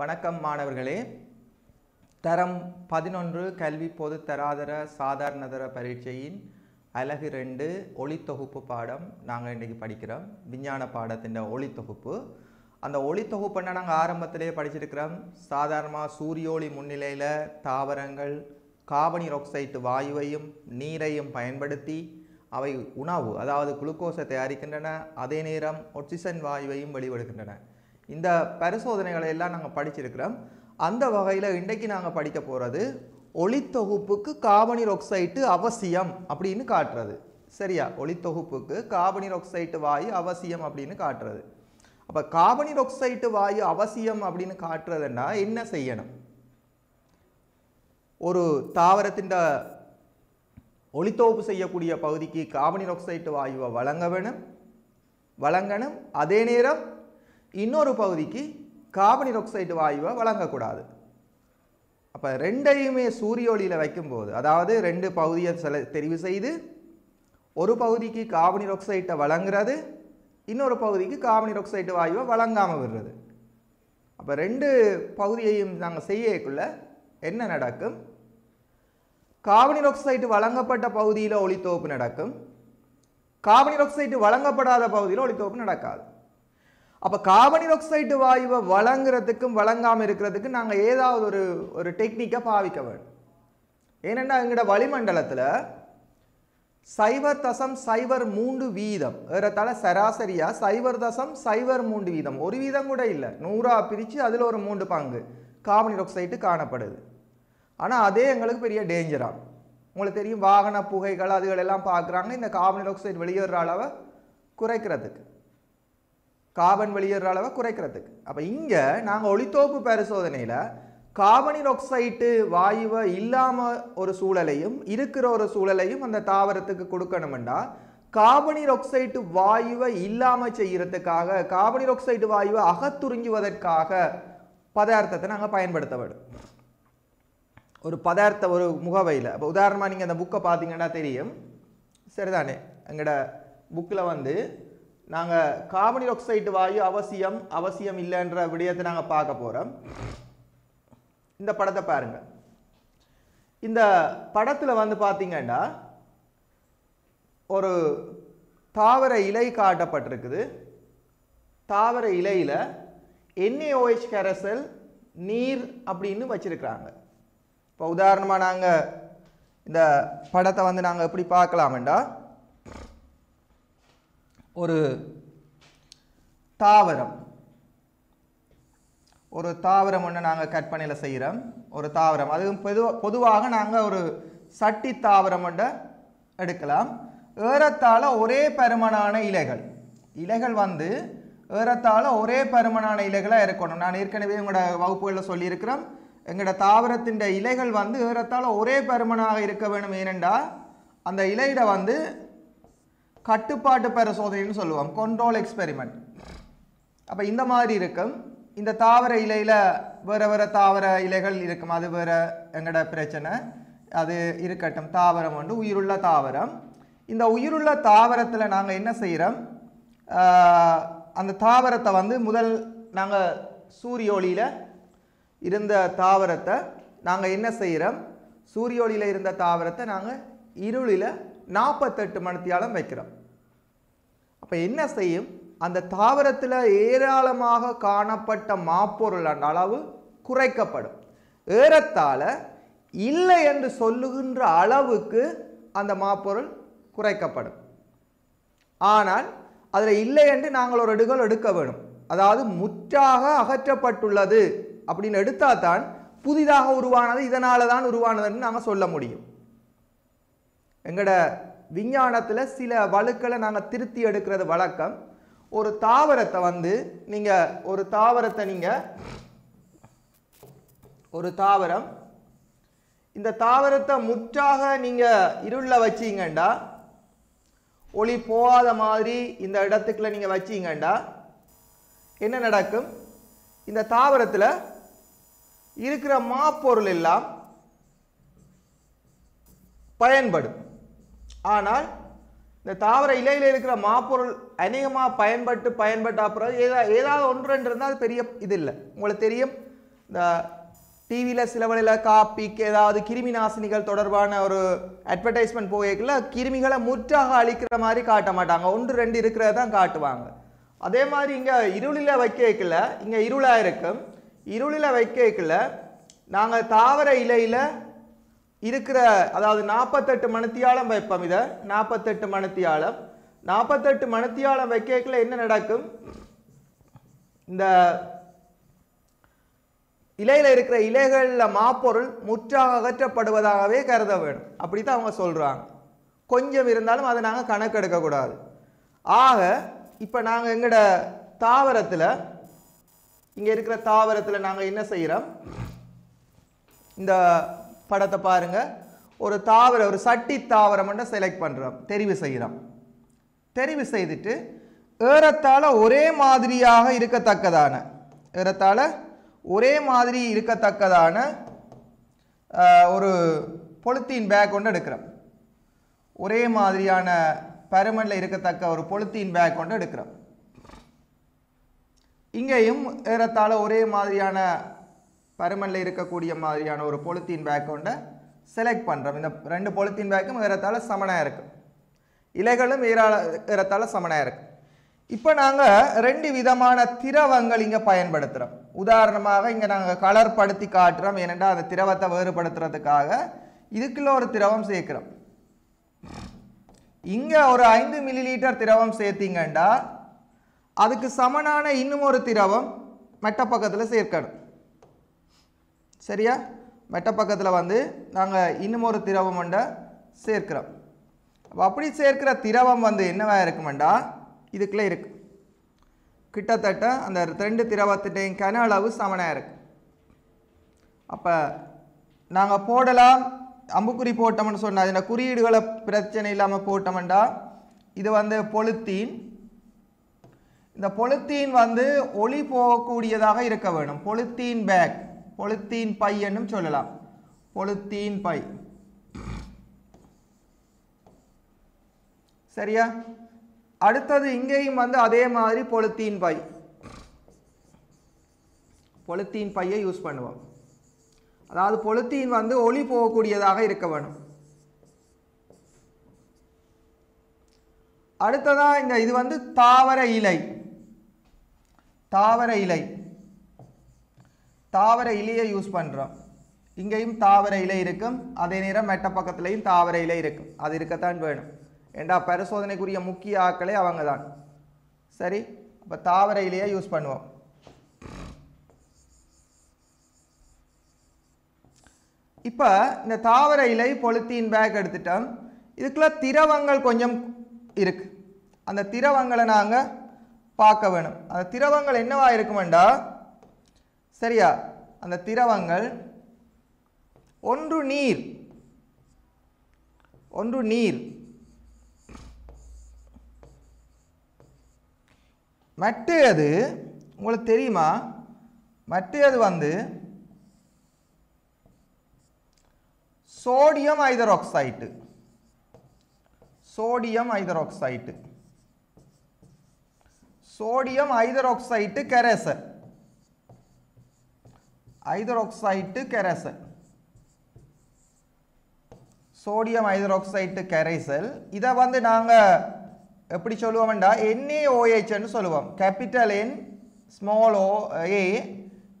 வணக்கம் மாணவர்களே. தரம் பதினொன்று கல்வி பொது தராதர சாதாரணதர பரீட்சையின் அழகு ரெண்டு ஒளித்தொகுப்பு பாடம் நாங்கள் இன்றைக்கி படிக்கிறோம். விஞ்ஞான பாடத்தின் ஒளித்தொகுப்பு. அந்த ஒளித்தொகுப்புன்னா நாங்கள் ஆரம்பத்திலே படிச்சிருக்கிறோம்? சாதாரணமாக சூரிய ஒளி முன்னிலையில் தாவரங்கள் கார்பனீர் ஆக்சைடு வாயுவையும் நீரையும் பயன்படுத்தி அவை உணவு அதாவது குளுக்கோஸை தயாரிக்கின்றன. அதே நேரம் ஒட்சிசன் வாயுவையும் வெளிவிடுகின்றன இந்த பரிசோதனைகளை எல்லாம் நாங்கள் படிச்சிருக்கிறோம். அந்த வகையில் இன்றைக்கு நாங்கள் படிக்க போகிறது ஒளித்தொகுப்புக்கு கார்பனீர் ஆக்சைட்டு அவசியம் அப்படின்னு காட்டுறது. சரியா? ஒளித்தொகுப்புக்கு கார்பனீர் ஆக்சைட்டு வாயு அவசியம் அப்படின்னு காட்டுறது. அப்போ கார்பனீர் ஆக்சைட்டு வாயு அவசியம் அப்படின்னு காட்டுறதுன்னா என்ன செய்யணும்? ஒரு தாவரத்தின் ஒளித்தொகுப்பு செய்யக்கூடிய பகுதிக்கு கார்பனீர் ஆக்சைட்டு வாயுவை வழங்க வேணும். வழங்கணும். அதே நேரம் இன்னொரு பகுதிக்கு கார்பன் ஆக்சைடு வாயுவை வழங்கக்கூடாது. அப்போ ரெண்டையுமே சூரிய ஒளியில் வைக்கும்போது அதாவது ரெண்டு பகுதியை செல தெரிவு செய்து ஒரு பகுதிக்கு கார்பன் ஆக்சைட்டை வழங்குறது இன்னொரு பகுதிக்கு கார்பன் ஆக்சைடு வாயுவை வழங்காமல் விடுறது. அப்போ ரெண்டு பகுதியையும் நாங்கள் செய்யக்குள்ள என்ன நடக்கும்? கார்பன் ஆக்சைடு வழங்கப்பட்ட பகுதியில் ஒளித்தோப்பு நடக்கும். கார்பன் ஆக்சைடு வழங்கப்படாத பகுதியில் ஒளித்தோப்பு நடக்காது. அப்போ கார்பனீர் ஆக்சைடு வாயுவை வழங்குறதுக்கும் வழங்காமல் இருக்கிறதுக்கு நாங்கள் ஏதாவது ஒரு ஒரு டெக்னிக்கை பாவிக்க வேண்டும். ஏனென்னா எங்களோட வளிமண்டலத்தில் சைபர் தசம் சைபர் மூன்று வீதம். ஏறத்தாழ சராசரியாக சைபர் தசம் சைபர் மூன்று வீதம். ஒரு வீதம் கூட இல்லை. நூறாக பிரித்து அதில் ஒரு மூன்று பங்கு கார்பனீர் ஆக்சைடு காணப்படுது. ஆனால் அதே எங்களுக்கு பெரிய டேஞ்சராக உங்களுக்கு தெரியும் வாகன புகைகள் அதுகளெல்லாம் பார்க்குறாங்க. இந்த கார்பன் ஆக்சைடு வெளியேற அளவை குறைக்கிறதுக்கு. கார்பன் வெளியேற அளவை குறைக்கிறதுக்கு. அப்போ இங்கே நாங்கள் ஒளித்தோப்பு பரிசோதனையில் கார்பனின் ஆக்சைட்டு வாயுவை இல்லாமல் ஒரு சூழலையும் இருக்கிற ஒரு சூழலையும் அந்த தாவரத்துக்கு கொடுக்கணுமெண்டா கார்பனின் ஆக்சைட்டு வாயுவை இல்லாமல் செய்கிறதுக்காக கார்பனின் ஆக்சைடு வாயுவை அகத்துறிஞ்சுவதற்காக பதார்த்தத்தை நாங்கள் பயன்படுத்த வேண்டும் ஒரு பதார்த்த ஒரு முகவையில் இப்போ உதாரணமாக நீங்கள் அந்த புக்கை பார்த்தீங்கன்னா தெரியும். சரிதானே? எங்களோட புக்கில் வந்து நாங்கள் கார்பன் ஆக்சைடு வாயு அவசியம் அவசியம் இல்லைன்ற விடயத்தை நாங்கள் பார்க்க போகிறோம் இந்த படத்தை பாருங்கள் இந்த படத்தில் வந்து பார்த்தீங்கன்னா ஒரு தாவர இலை காட்டப்பட்டிருக்குது. தாவர இலையில் என்ஏஓஹெச் கரைசல் நீர் அப்படின்னு வச்சுருக்கிறாங்க. இப்போ உதாரணமாக நாங்கள் இந்த படத்தை வந்து நாங்கள் எப்படி பார்க்கலாமெண்டா ஒரு தாவரம். ஒரு தாவரம் ஒன்று நாங்கள் கற்பனையில் செய்கிறோம் ஒரு தாவரம். அதுவும் பொதுவாக பொதுவாக நாங்கள் ஒரு சட்டி தாவரம் ஒன்றை எடுக்கலாம். ஏறத்தாழ ஒரே பருமனான இலைகள். இலைகள் வந்து ஏறத்தாழ ஒரே பருமனான இலைகளாக இருக்கணும். நான் ஏற்கனவே உங்களோட வகுப்புகளில் சொல்லியிருக்கிறேன் எங்களோட தாவரத்தின் இலைகள் வந்து ஏறத்தாழ ஒரே பருமனாக இருக்க வேணும். ஏனென்றால் அந்த இலையிட வந்து கட்டுப்பாட்டு பரிசோதனைன்னு சொல்லுவோம் கண்ட்ரோல் எக்ஸ்பெரிமெண்ட் அப்போ இந்த மாதிரி இருக்கும். இந்த தாவர இலையில் வேறு வேறு தாவர இலைகள் இருக்கும். அது வேறு எங்களோட பிரச்சனை? அது இருக்கட்டும் தாவரம் வந்து உயிருள்ள தாவரம். இந்த உயிருள்ள தாவரத்தில் நாங்கள் என்ன செய்கிறோம் அந்த தாவரத்தை வந்து முதல் நாங்கள் சூரிய ஒளியில் இருந்த தாவரத்தை நாங்கள் என்ன செய்கிறோம் சூரிய ஒளியில் இருந்த தாவரத்தை நாங்கள் இருளில் நாற்பத்தெட்டு மணித்தியாலம் வைக்கிறோம். அப்போ என்ன செய்யும்? அந்த தாவரத்தில் ஏராளமாக காணப்பட்ட மாப்பொருள் அளவு குறைக்கப்படும். ஏறத்தாழ இல்லை என்று சொல்லுகின்ற அளவுக்கு அந்த மாப்பொருள் குறைக்கப்படும். ஆனால் அதில் இல்லை என்று நாங்கள் ஒரு எடுகள் எடுக்க வேணும். அதாவது முற்றாக அகற்றப்பட்டுள்ளது அப்படின்னு எடுத்தால் தான் புதிதாக உருவானது இதனால தான் உருவானதுன்னு நாங்கள் சொல்ல முடியும். எங்களோட விஞ்ஞானத்தில் சில வழுக்களை நாங்கள் திருத்தி எடுக்கிறது வழக்கம். ஒரு தாவரத்தை வந்து நீங்கள் ஒரு தாவரத்தை நீங்கள் ஒரு தாவரம். இந்த தாவரத்தை முற்றாக நீங்கள் இருளில் வச்சிங்கண்டா ஒளி போகாத மாதிரி இந்த இடத்துக்குள்ள நீங்கள் வச்சிங்கண்டா என்ன நடக்கும்? இந்த தாவரத்தில் இருக்கிற மாப்பொருள் எல்லாம் பயன்படும். ஆனால் இந்த தாவர இலையில் இருக்கிற மாப்பொருள் அநேகமாக பயன்பட்டு பயன்பட்ட அப்புறம் ஏதா ஏதாவது ஒன்று ரெண்டு இருந்தால் அது பெரிய இது இல்லை. உங்களுக்கு தெரியும் இந்த டிவியில் சில வழியில் காப்பிக்கு ஏதாவது கிருமி நாசினிகள் தொடர்பான ஒரு அட்வர்டைஸ்மெண்ட் போய்க்கல கிருமிகளை முற்றாக அழிக்கிற மாதிரி காட்ட மாட்டாங்க. ஒன்று ரெண்டு இருக்கிறத தான் காட்டுவாங்க. அதே மாதிரி இங்கே இருளில் வைக்கல இங்கே இருளாக இருக்கும். இருளில் வைக்கல நாங்கள் தாவர இலையில் இருக்கிற அதாவது நாற்பத்தெட்டு மணத்தியாலம் வைப்போம் இதை. நாற்பத்தெட்டு மணத்தியாலம். நாற்பத்தெட்டு மணத்தியாலம் வைக்கல என்ன நடக்கும்? இந்த இலையில் இருக்கிற இலைகளில் மாப்பொருள் முற்றாக அகற்றப்படுவதாகவே கருத வேணும். அப்படி தான் அவங்க சொல்கிறாங்க கொஞ்சம் இருந்தாலும் அதை நாங்கள் கணக்கெடுக்கக்கூடாது ஆக இப்போ நாங்கள் எங்களோட தாவரத்தில் இங்கே இருக்கிற தாவரத்தில் நாங்கள் என்ன செய்கிறோம் இந்த படத்தை பாருங்க. ஒரு தாவர ஒரு சட்டி தாவரம் செலக்ட் பண்ணுறோம் தெரிவு செய்கிறோம் தெரிவு செய்துட்டு ஏறத்தாழ ஒரே மாதிரியாக இருக்கத்தக்கதான ஏறத்தாழ ஒரே மாதிரி இருக்கத்தக்கதான ஒரு பொலித்தீன் பேக் கொண்டு எடுக்கிறோம். ஒரே மாதிரியான பருமனில் இருக்கத்தக்க ஒரு பொலித்தீன் பேக் கொண்டு எடுக்கிறோம். இங்கேயும் ஏறத்தாழ ஒரே மாதிரியான பருமனில் இருக்கக்கூடிய மாதிரியான ஒரு பொலித்தீன் பேக் ஒன்றை செலக்ட் பண்ணுறோம் இந்த ரெண்டு பொலித்தீன் பேக்கும் ஏறத்தாழ சமனாக இருக்கும் இலைகளும் ஏறாள ஏறத்தாழ சமனாக இருக்குது இப்போ நாங்கள் ரெண்டு விதமான திரவங்கள் இங்கே பயன்படுத்துகிறோம் உதாரணமாக இங்கே நாங்கள் கலர் படுத்தி காட்டுறோம். ஏனென்றால் அந்த திரவத்தை வேறுபடுத்துறதுக்காக இதுக்குள்ள ஒரு திரவம் சேர்க்குறோம். இங்கே ஒரு ஐந்து மில்லி லிட்டர் திரவம் சேர்த்திங்கண்டா அதுக்கு சமனான இன்னும் ஒரு திரவம் மெட்ட பக்கத்தில் சேர்க்கணும். சரியா? மெட்ட பக்கத்தில் வந்து நாங்கள் இன்னும் ஒரு திரவம் ஒன்றை சேர்க்கிறோம். அப்போ அப்படி சேர்க்கிற திரவம் வந்து என்னவாக இருக்குமெண்டா? இதுக்குள்ளே இருக்கு. கிட்டத்தட்ட அந்த ரெண்டு திரவத்திட்டையும் கன அளவு சமனாக இருக்கு. அப்போ நாங்கள் போடலாம் அம்புக்குறி போட்டோம்னு சொன்னால் இந்த குறியீடுகளை பிரச்சனை இல்லாமல் போட்டோம்டா இது வந்து பொழுத்தீன் இந்த பொழுத்தீன் வந்து ஒளி போகக்கூடியதாக இருக்க வேணும். பொழுத்தீன் பேக். பொழுத்தீன் பை என்னும் சொல்லலாம். பொழுத்தீன் பை. சரியா? அடுத்தது இங்கேயும் வந்து அதே மாதிரி பொலித்தீன் பை. பொழுத்தீன் பையை யூஸ் பண்ணுவோம். அதாவது பொழுத்தீன் வந்து ஒளி போகக்கூடியதாக இருக்க வேணும். அடுத்ததாக இந்த இது வந்து தாவர இலை. தாவர இலை. தாவர இலையை யூஸ் பண்ணுறோம் இங்கேயும் தாவர இலை இருக்கும். அதே நேரம் மெட்ட பக்கத்துலேயும் தாவர இலை இருக்கும். அது இருக்கத்தான் வேணும். ஏண்டா பரிசோதனைக்குரிய முக்கிய ஆக்களே அவங்க தான் சரி அப்போ தாவர இலையை யூஸ் பண்ணுவோம். இப்போ இந்த தாவர இலை பொலித்தீன் பேக் எடுத்துட்டோம். இதுக்குள்ள திரவங்கள் கொஞ்சம் இருக்குது அந்த திரவங்களை நாங்கள் பார்க்க வேணும். அந்த திரவங்கள் என்னவா இருக்குமெண்டா? சரியா? அந்த திரவங்கள் ஒன்று நீர். ஒன்று நீர். மற்றது உங்களுக்கு தெரியுமா? மற்றது வந்து? Sodium hydroxide. Sodium hydroxide. Sodium hydroxide கெரசல் கெரசல். சோடியம் ஐதராக்சைட்டு கரைசல். இதை வந்து நாங்கள் எப்படி சொல்லுவோம்டா என்ஏஓஹெச்னு சொல்லுவோம். Capital N small O A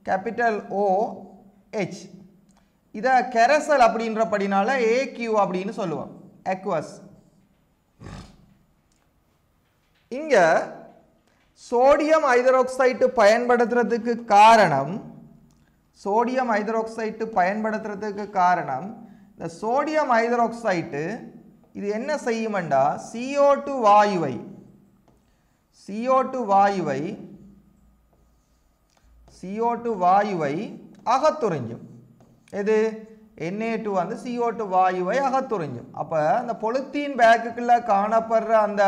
capital O H இதை கெரசல் அப்படின்றபடினால ஏக்யூ அப்படின்னு சொல்லுவோம். அக்வஸ் இங்கே சோடியம் ஐதரோக்சைட்டு பயன்படுத்துறதுக்கு காரணம் சோடியம் ஐதராக்சைட்டு பயன்படுத்துறதுக்கு காரணம் இந்த சோடியம் ஐதராக்சைட்டு இது என்ன செய்யுமெண்டா? CO2 வாயுவை CO2 வாயுவை CO2 வாயுவை அகத்துறிஞ்சும். எது? Na2 வந்து CO2 வாயுவை அகத்துறிஞ்சும். அப்போ அந்த பொலித்தீன் பேக்குக்குள்ள காணப்படுற அந்த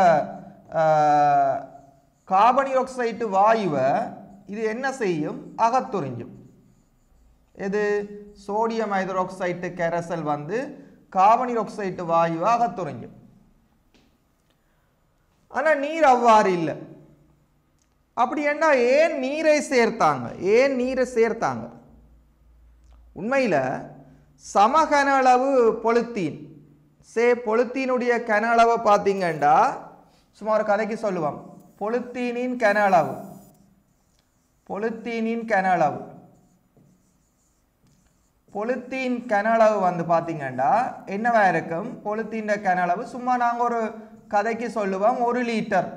கார்பனி ஆக்சைடு வாயுவை இது என்ன செய்யும்? அகத்துறிஞ்சும். எது? சோடியம் ஹைட்ரோக்சைட்டு கெரசல் வந்து கார்பனி ஆக்சைடு வாயுவாக அகத்துறிஞ்சும் ஆனால் நீர் அவ்வாறு இல்லை. அப்படி என்ன? ஏன் நீரை சேர்த்தாங்க? ஏன் நீரை சேர்த்தாங்க? உண்மையில் சம கன அளவு பொலித்தீன். சே பொழுத்தீனுடைய கன அளவை பார்த்தீங்கன்னா சும்மா ஒரு கதைக்கு சொல்லுவோம். பொழுத்தீனின் கன அளவு. பொலித்தீனின் கன அளவு. பொலித்தீன் கனளவு வந்து பார்த்தீங்கன்னா என்னவா இருக்கும்? பொலித்தீன் கனளவு சும்மா நாங்கள் ஒரு கதைக்கு சொல்லுவோம் ஒரு லிட்டர்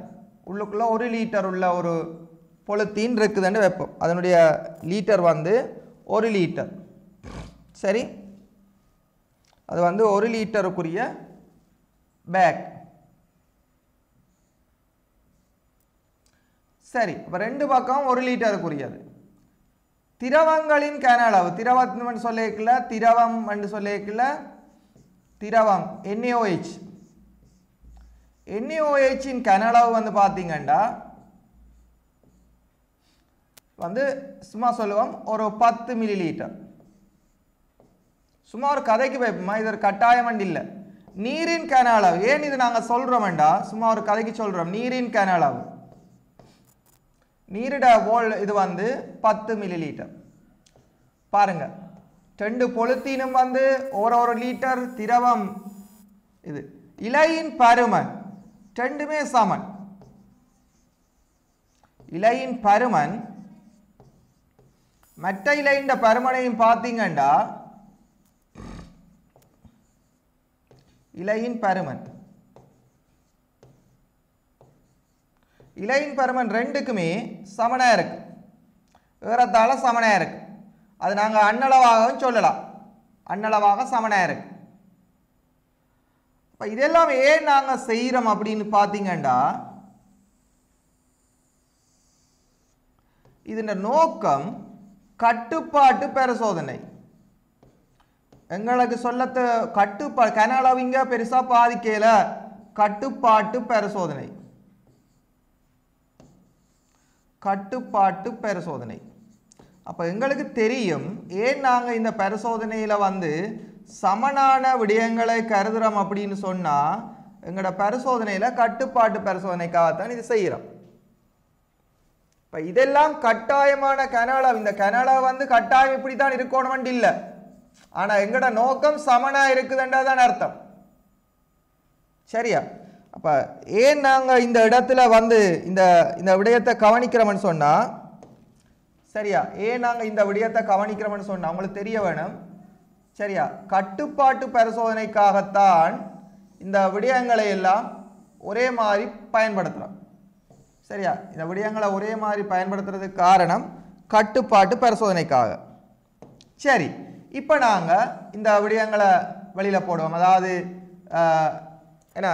உள்ளுக்குள்ளே ஒரு லிட்டர் உள்ள ஒரு பொலித்தீன் இருக்குதுன்னு வைப்போம். அதனுடைய லிட்டர் வந்து ஒரு லிட்டர் சரி? அது வந்து ஒரு லிட்டருக்குரிய பேக் சரி இப்போ ரெண்டு பக்கம் ஒரு லிட்டருக்குரியது திரவங்களின் கன அளவு திரவம் சொல்லிக்கல திரவம் என்று சொல்லிக்கல திரவம் என்ஓஹெச் NaOH கன அளவு வந்து பார்த்தீங்கன்னா வந்து சும்மா சொல்லுவோம் ஒரு பத்து மில்லி லீட்டர் சும்மா ஒரு கதைக்கு போய்ப்போமா இது ஒரு கட்டாயம் இல்லை. நீரின் கன அளவு ஏன் இது நாங்கள் சொல்கிறோம்டா சும்மா ஒரு கதைக்கு சொல்கிறோம் நீரின் கன அளவு நீரிட வோல் இது வந்து பத்து மில்லி லீட்டர் பாருங்கள் ரெண்டு பொழுத்தீனும் வந்து ஒரு ஒரு லிட்டர் திரவம் இது. இலையின் பருமன் ரெண்டுமே சமன். இலையின் பருமன் மற்ற இலையின் பருமனையும் பார்த்தீங்கன்னா இலையின் பருமன். இலையின் பருமன் ரெண்டுக்குமே சமனாக இருக்கு. ஏறத்தாழ சமனாக இருக்கு. அது நாங்கள் அன்னளவாகவும் சொல்லலாம். அன்னளவாக சமனாக இருக்கு. இப்போ இதெல்லாம் ஏன் நாங்கள் செய்கிறோம் அப்படின்னு பார்த்தீங்கன்னா இதன் நோக்கம் கட்டுப்பாட்டு பரிசோதனை. எங்களுக்கு சொல்லத்த கட்டுப்பா கனளவிங்க பெருசாக பாதிக்கல. கட்டுப்பாட்டு பரிசோதனை. கட்டுப்பாட்டு பரிசோதனை. அப்போ எங்களுக்கு தெரியும் ஏன் நாங்கள் இந்த பரிசோதனையில் வந்து சமனான விடயங்களை கருதுறோம் அப்படின்னு சொன்னால் எங்களோட பரிசோதனையில் கட்டுப்பாட்டு பரிசோதனைக்காகத்தான் இது செய்கிறோம் இப்போ இதெல்லாம் கட்டாயமான கனளவு இந்த கனளவு வந்து கட்டாயம் இப்படி தான் இருக்கணும்னு இல்லை. ஆனால் எங்களோட நோக்கம் சமனாக இருக்குதுன்றதான் அர்த்தம். சரியா? அப்போ ஏன் நாங்கள் இந்த இடத்துல வந்து இந்த இந்த விடயத்தை கவனிக்கிறோம்னு சொன்னால் சரியா? ஏன் நாங்கள் இந்த விடயத்தை கவனிக்கிறோம்னு சொன்னால் உங்களுக்கு தெரிய வேணும். சரியா? கட்டுப்பாட்டு பரிசோதனைக்காகத்தான் இந்த விடயங்களை எல்லாம் ஒரே மாதிரி பயன்படுத்துகிறோம் சரியா? இந்த விடயங்களை ஒரே மாதிரி பயன்படுத்துறதுக்கு காரணம் கட்டுப்பாட்டு பரிசோதனைக்காக. சரி. இப்போ நாங்கள் இந்த விடயங்களை வெளியில் போடுவோம். அதாவது என்ன?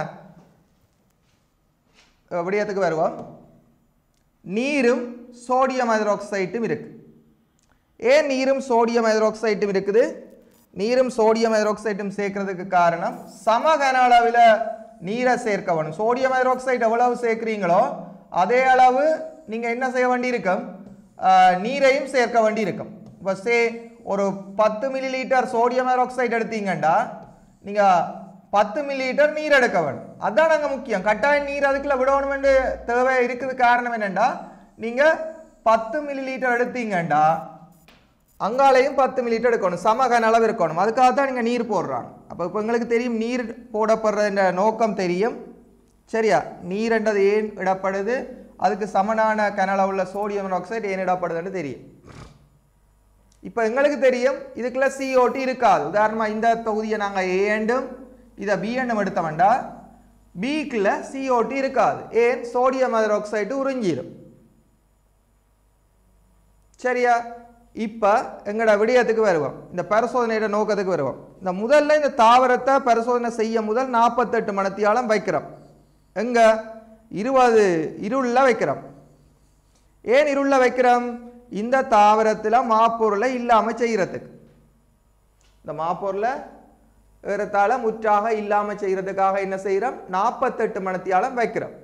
விடயத்துக்கு வருவோம் நீரும் சோடியம் ஹைட்ராக்சைட்டும் இருக்கு. ஏன் நீரும் சோடியம் ஹைட்ராக்சைட்டும் இருக்குது? நீரும் சோடியம் ஹைட்ராக்சைட்டும் சேர்க்கறதுக்கு காரணம் சம கன அளவில் நீரை சேர்க்க வேணும் சோடியம் ஹைட்ராக்சைடு எவ்வளவு சேர்க்குறீங்களோ அதே அளவு நீங்கள் என்ன செய்ய வேண்டியிருக்கும்? நீரையும் சேர்க்க வேண்டியிருக்கும். இப்போ சே ஒரு பத்து மில்லி லிட்டர் சோடியம் ஹைட்ராக்சைடு எடுத்தீங்கன்னா நீங்கள் பத்து மில்லி லிட்டர் நீர் எடுக்க வேணும் அதான் நாங்கள் முக்கியம். கட்டாயம் நீர் அதுக்குள்ள விடணுமென்று தேவை இருக்குது காரணம் என்னென்னா நீங்கள் பத்து மில்லி லிட்டர் எடுத்தீங்கன்னா அங்காலையும் பத்து மில்லி லிட்டர் எடுக்கணும். சமகன அளவு இருக்கணும். அதுக்காக தான் நீங்கள் நீர் போடுறாங்க. அப்போ இப்போ எங்களுக்கு தெரியும் நீர் போடப்படுறதுன்ற நோக்கம் தெரியும். சரியா? நீர் என்றது ஏன் இடப்படுது? அதுக்கு சமனான கன உள்ள சோடியம் ஆக்சைடு ஏன் இடப்படுதுன்னு தெரியும். இப்போ எங்களுக்கு தெரியும் இதுக்குள்ள சிஓடி இருக்காது. உதாரணமாக இந்த தொகுதியை நாங்கள் ஏண்டும் இதை பி எண்ணும் பீக்கில் பிக்குள்ள சிஓடி இருக்காது. ஏன்? சோடியம் ஹைட்ராக்சைடு உறிஞ்சிடும் சரியா? இப்போ எங்களோட விடயத்துக்கு வருவோம். இந்த பரிசோதனையோட நோக்கத்துக்கு வருவோம். இந்த முதல்ல இந்த தாவரத்தை பரிசோதனை செய்ய முதல் நாற்பத்தெட்டு மணத்தியாலம் வைக்கிறோம். எங்க? இருபது இருளில் வைக்கிறோம். ஏன் இருளில் வைக்கிறோம்? இந்த தாவரத்தில் மாப்பொருளை இல்லாமல் செய்கிறதுக்கு இந்த மாப்பொருளை ஏறத்தாழ முற்றாக இல்லாமல் செய்கிறதுக்காக என்ன செய்கிறோம் நாற்பத்தெட்டு மணத்தியாலம் வைக்கிறோம்.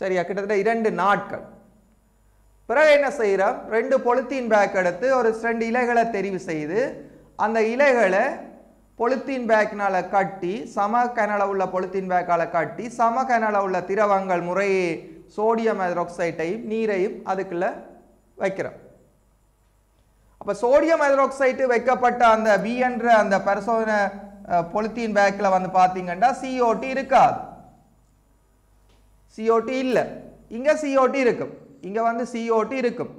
சரியா? கிட்டத்தட்ட இரண்டு நாட்கள். பிறகு என்ன செய்கிறோம் ரெண்டு பொலித்தீன் பேக் எடுத்து ஒரு ரெண்டு இலைகளை தெரிவு செய்து அந்த இலைகளை பொலித்தீன் பேக்கினால் கட்டி சம கனல உள்ள பொலித்தீன் பேக்கால் கட்டி சம கனல உள்ள திரவங்கள் முறையே சோடியம் ஹைட்ராக்சைட்டையும் நீரையும் அதுக்குள்ள வைக்கிறோம். அப்ப சோடியம் ஹைட்ராக்சைடு வைக்கப்பட்ட அந்த பி என்ற அந்த பரிசோதனை பொலித்தீன் பேக்கில் வந்து பார்த்தீங்கன்னா சிஓடி இருக்காது. சிஓடி இல்லை. இங்க சிஓடி இருக்கும். இங்க வந்து சிஓடி இருக்கும்.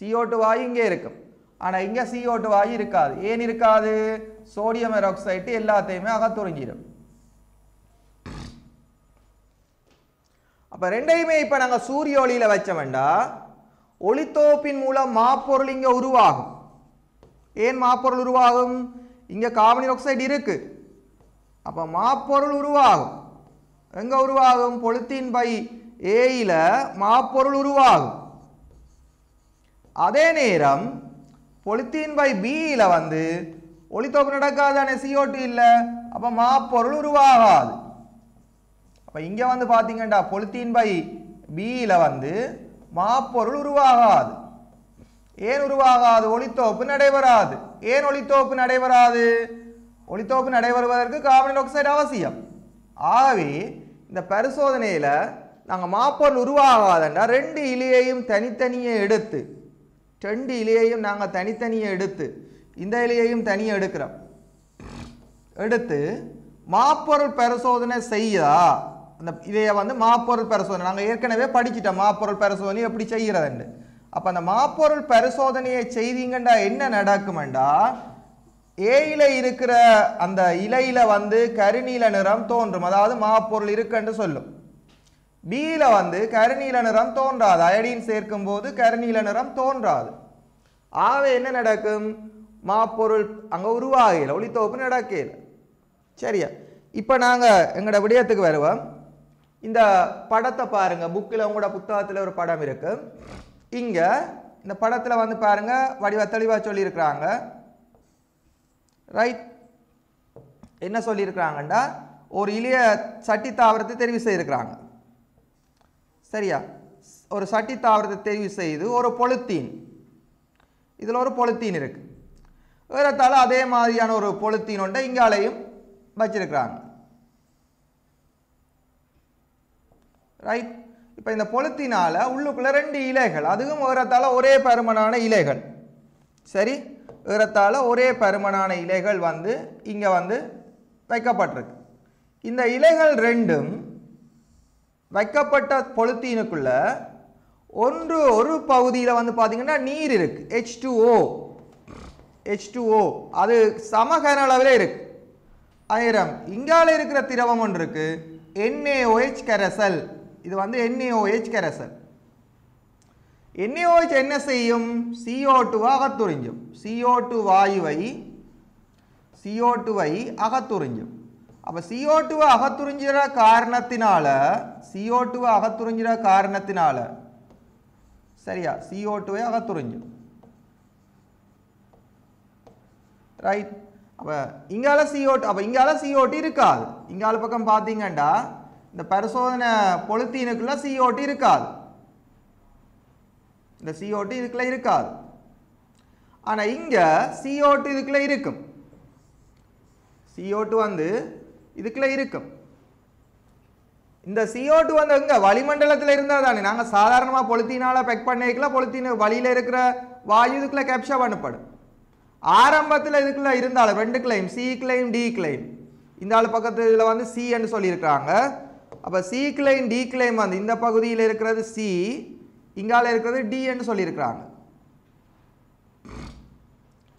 CO2 வாயு இங்கே இருக்கும். ஆனா இங்க CO2 வாயு இருக்காது. ஏன் இருக்காது? சோடியம் ஹைட்ராக்சைடு எல்லாத்தையுமே அகத்துறிஞ்சிடும் அப்ப ரெண்டையுமே இப்ப நாங்க சூரிய ஒளியில வச்சோம்டா ஒளித்தோப்பின் மூலம் மாப்பொருள் இங்கே உருவாகும். ஏன் மாப்பொருள் உருவாகும்? இங்கே கார்பன் ஆக்சைடு இருக்குது அப்போ மாப்பொருள் உருவாகும். எங்கே உருவாகும்? பொலித்தீன் பை ஏயில் மாப்பொருள் உருவாகும். அதே நேரம் பொலித்தீன் பை பியில் வந்து ஒளித்தோப்பு நடக்காதானே? சிஓட்டு இல்லை. அப்போ மாப்பொருள் உருவாகாது. அப்போ இங்கே வந்து பார்த்தீங்கன்னா பொலித்தீன் பை பியில் வந்து மாப்பொருள் உருவாகாது. ஏன் உருவாகாது? ஒளித்தோப்பு நடைபெறாது. ஏன் ஒளித்தோப்பு நடைபெறாது? ஒளித்தோப்பு நடைபெறுவதற்கு கார்பன் ஆக்சைடு அவசியம். ஆகவே இந்த பரிசோதனையில் நாங்கள் மாப்பொருள் உருவாகாதண்டா ரெண்டு இலையையும் தனித்தனியே எடுத்து ரெண்டு இலையையும் நாங்கள் தனித்தனியே எடுத்து இந்த இலையையும் தனியே எடுக்கிறோம். எடுத்து மாப்பொருள் பரிசோதனை செய்யா அந்த இதையை வந்து மாப்பொருள் பரிசோதனை. நாங்கள் ஏற்கனவே படிச்சிட்டோம் மாப்பொருள் பரிசோதனை எப்படி செய்கிறதுண்டு அப்போ அந்த மாப்பொருள் பரிசோதனையை செய்தீங்கண்டா என்ன நடக்குமெண்டா? ஏயில இருக்கிற அந்த இலையில வந்து கருநீல நிறம் தோன்றும். அதாவது மாப்பொருள் இருக்குன்னு சொல்லும். பியில வந்து கருநீல நிறம் தோன்றாது. அயடின் சேர்க்கும் போது கருநீல நிறம் தோன்றாது. ஆகவே என்ன நடக்கும்? மாப்பொருள் அங்கே உருவாகல ஒளித்தோப்பு நடக்கல. சரியா? இப்போ நாங்கள் எங்களோட விடயத்துக்கு வருவோம். இந்த படத்தை பாருங்க. புக்கில் உங்களோட புத்தகத்தில் ஒரு படம் இருக்கு. இங்க இந்த படத்தில் வந்து பாருங்க வடிவ தெளிவாக சொல்லியிருக்கிறாங்க. ரைட் என்ன சொல்லியிருக்கிறாங்கண்டா ஒரு இளைய சட்டி தாவரத்தை தெரிவு செய்திருக்கிறாங்க. சரியா? ஒரு சட்டி தாவரத்தை தெரிவு செய்து ஒரு பொழுத்தீன் இதில் ஒரு பொழுத்தீன் இருக்கு. ஏறத்தாழ அதே மாதிரியான ஒரு பொழுத்தீன் ஒன்றை இங்காலையும் வச்சிருக்கிறாங்க. ரைட் இப்போ இந்த பொழுத்தினால் உள்ளுக்குள்ளே ரெண்டு இலைகள் அதுவும் ஏறத்தாழ ஒரே பருமனான இலைகள். சரி? ஏறத்தாழ ஒரே பருமனான இலைகள் வந்து இங்கே வந்து வைக்கப்பட்டிருக்கு. இந்த இலைகள் ரெண்டும் வைக்கப்பட்ட பொழுத்தினுக்குள்ள ஒன்று ஒரு பகுதியில் வந்து பார்த்தீங்கன்னா நீர் இருக்குது H two O H two O அது சமகன அளவில் இருக்குது ஆயிரம். இங்கால இருக்கிற திரவம் ஒன்று இருக்குது என்ஏஓஹெச் கரசல். இது வந்து NaOH கரைசல். NaOH என்ன செய்யும்? CO2 அகத்துறிஞ்சும். CO2 வாயுவை CO2 வை அகத்துறிஞ்சும். அப்ப CO2 அகத்துறிஞ்சிற காரணத்தினால CO2 அகத்துறிஞ்சிற காரணத்தினால சரியா? CO2 வை அகத்துறிஞ்சும். ரைட் அப்ப இங்கால CO2 அப்ப இங்கால CO2 இருக்காது. இங்கால பக்கம் பார்த்தீங்கன்னா இந்த பரிசோதனை பொலித்தீனுக்குள்ள CO2 இருக்காது. இந்த சிஓடி இதுக்குள்ள இருக்காது. ஆனா இங்க CO2 இதுக்குள்ள இருக்கும். CO2 வந்து இதுக்குள்ள இருக்கும். இந்த CO2 வந்து எங்க? வளிமண்டலத்தில் இருந்தா தானே நாங்க சாதாரணமாக பொலித்தீனால பெக் பண்ணிக்கலாம் பொலித்தீன் வழியில இருக்கிற வாயு இதுக்குள்ள கேப்சர் பண்ணப்படும். ஆரம்பத்தில் இதுக்குள்ள இருந்தாலும் ரெண்டு claim C claim D claim இந்த ஆள் பக்கத்து இதில் வந்து சி என்று சொல்லியிருக்கிறாங்க. அப்போ சி கிளைம் டி கிளைம் வந்து இந்த பகுதியில் இருக்கிறது சி இங்கால இருக்கிறது டி என்று சொல்லியிருக்கிறாங்க.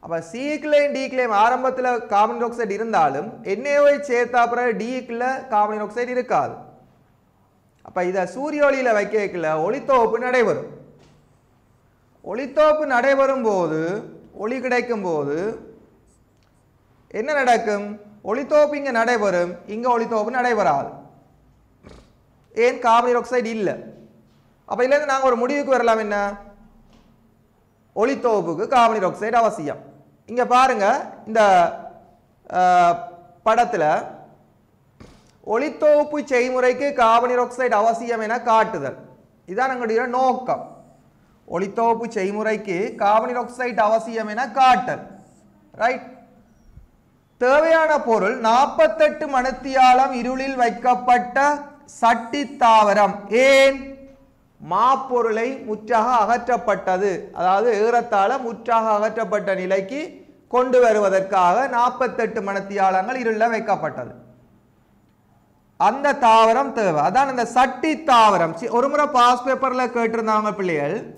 அப்போ சி கிளைம் டி கிளைம் ஆரம்பத்தில் கார்பன் டை ஆக்சைடு இருந்தாலும் என்ஏஓவை சேர்த்தா பிறகு டிக்குள்ள கார்பன் ஆக்சைடு இருக்காது. அப்போ இதை சூரிய ஒளியில் வைக்கல ஒளித்தோப்பு நடைபெறும். ஒளித்தோப்பு நடைபெறும் போது ஒளி கிடைக்கும் போது என்ன நடக்கும்? ஒளித்தோப்பு இங்கே நடைபெறும் இங்கே ஒளித்தோப்பு நடைபெறாது. ஏன் கார்பன் ஆக்சைடு இல்லை? அப்போ இதுலேருந்து நாங்கள் ஒரு முடிவுக்கு வரலாம் என்ன? ஒளித்தோப்புக்கு கார்பன் ஆக்சைடு அவசியம். இங்கே பாருங்க இந்த படத்தில் ஒளித்தோப்பு செய்முறைக்கு கார்பன் ஆக்சைடு அவசியம் என காட்டுதல். இதான் எங்களுடைய நோக்கம். ஒளித்தோப்பு செய்முறைக்கு கார்பன் ஆக்சைடு அவசியம் என காட்டல் ரைட் தேவையான பொருள் நாற்பத்தெட்டு மணித்தியாலம் இருளில் வைக்கப்பட்ட சட்டி தாவரம் ஏன்? மாப்பொருளை முற்றாக அகற்றப்பட்டது. அதாவது ஏறத்தாழ முற்றாக அகற்றப்பட்ட நிலைக்கு கொண்டு வருவதற்காக நாற்பத்தெட்டு மணத்தியாலங்கள் இருள வைக்கப்பட்டது. அந்த தாவரம் தேவை. அதான் அந்த சட்டி தாவரம் சி- ஒரு முறை பாஸ் பேப்பரில் கேட்டிருந்தவங்க பிள்ளைகள்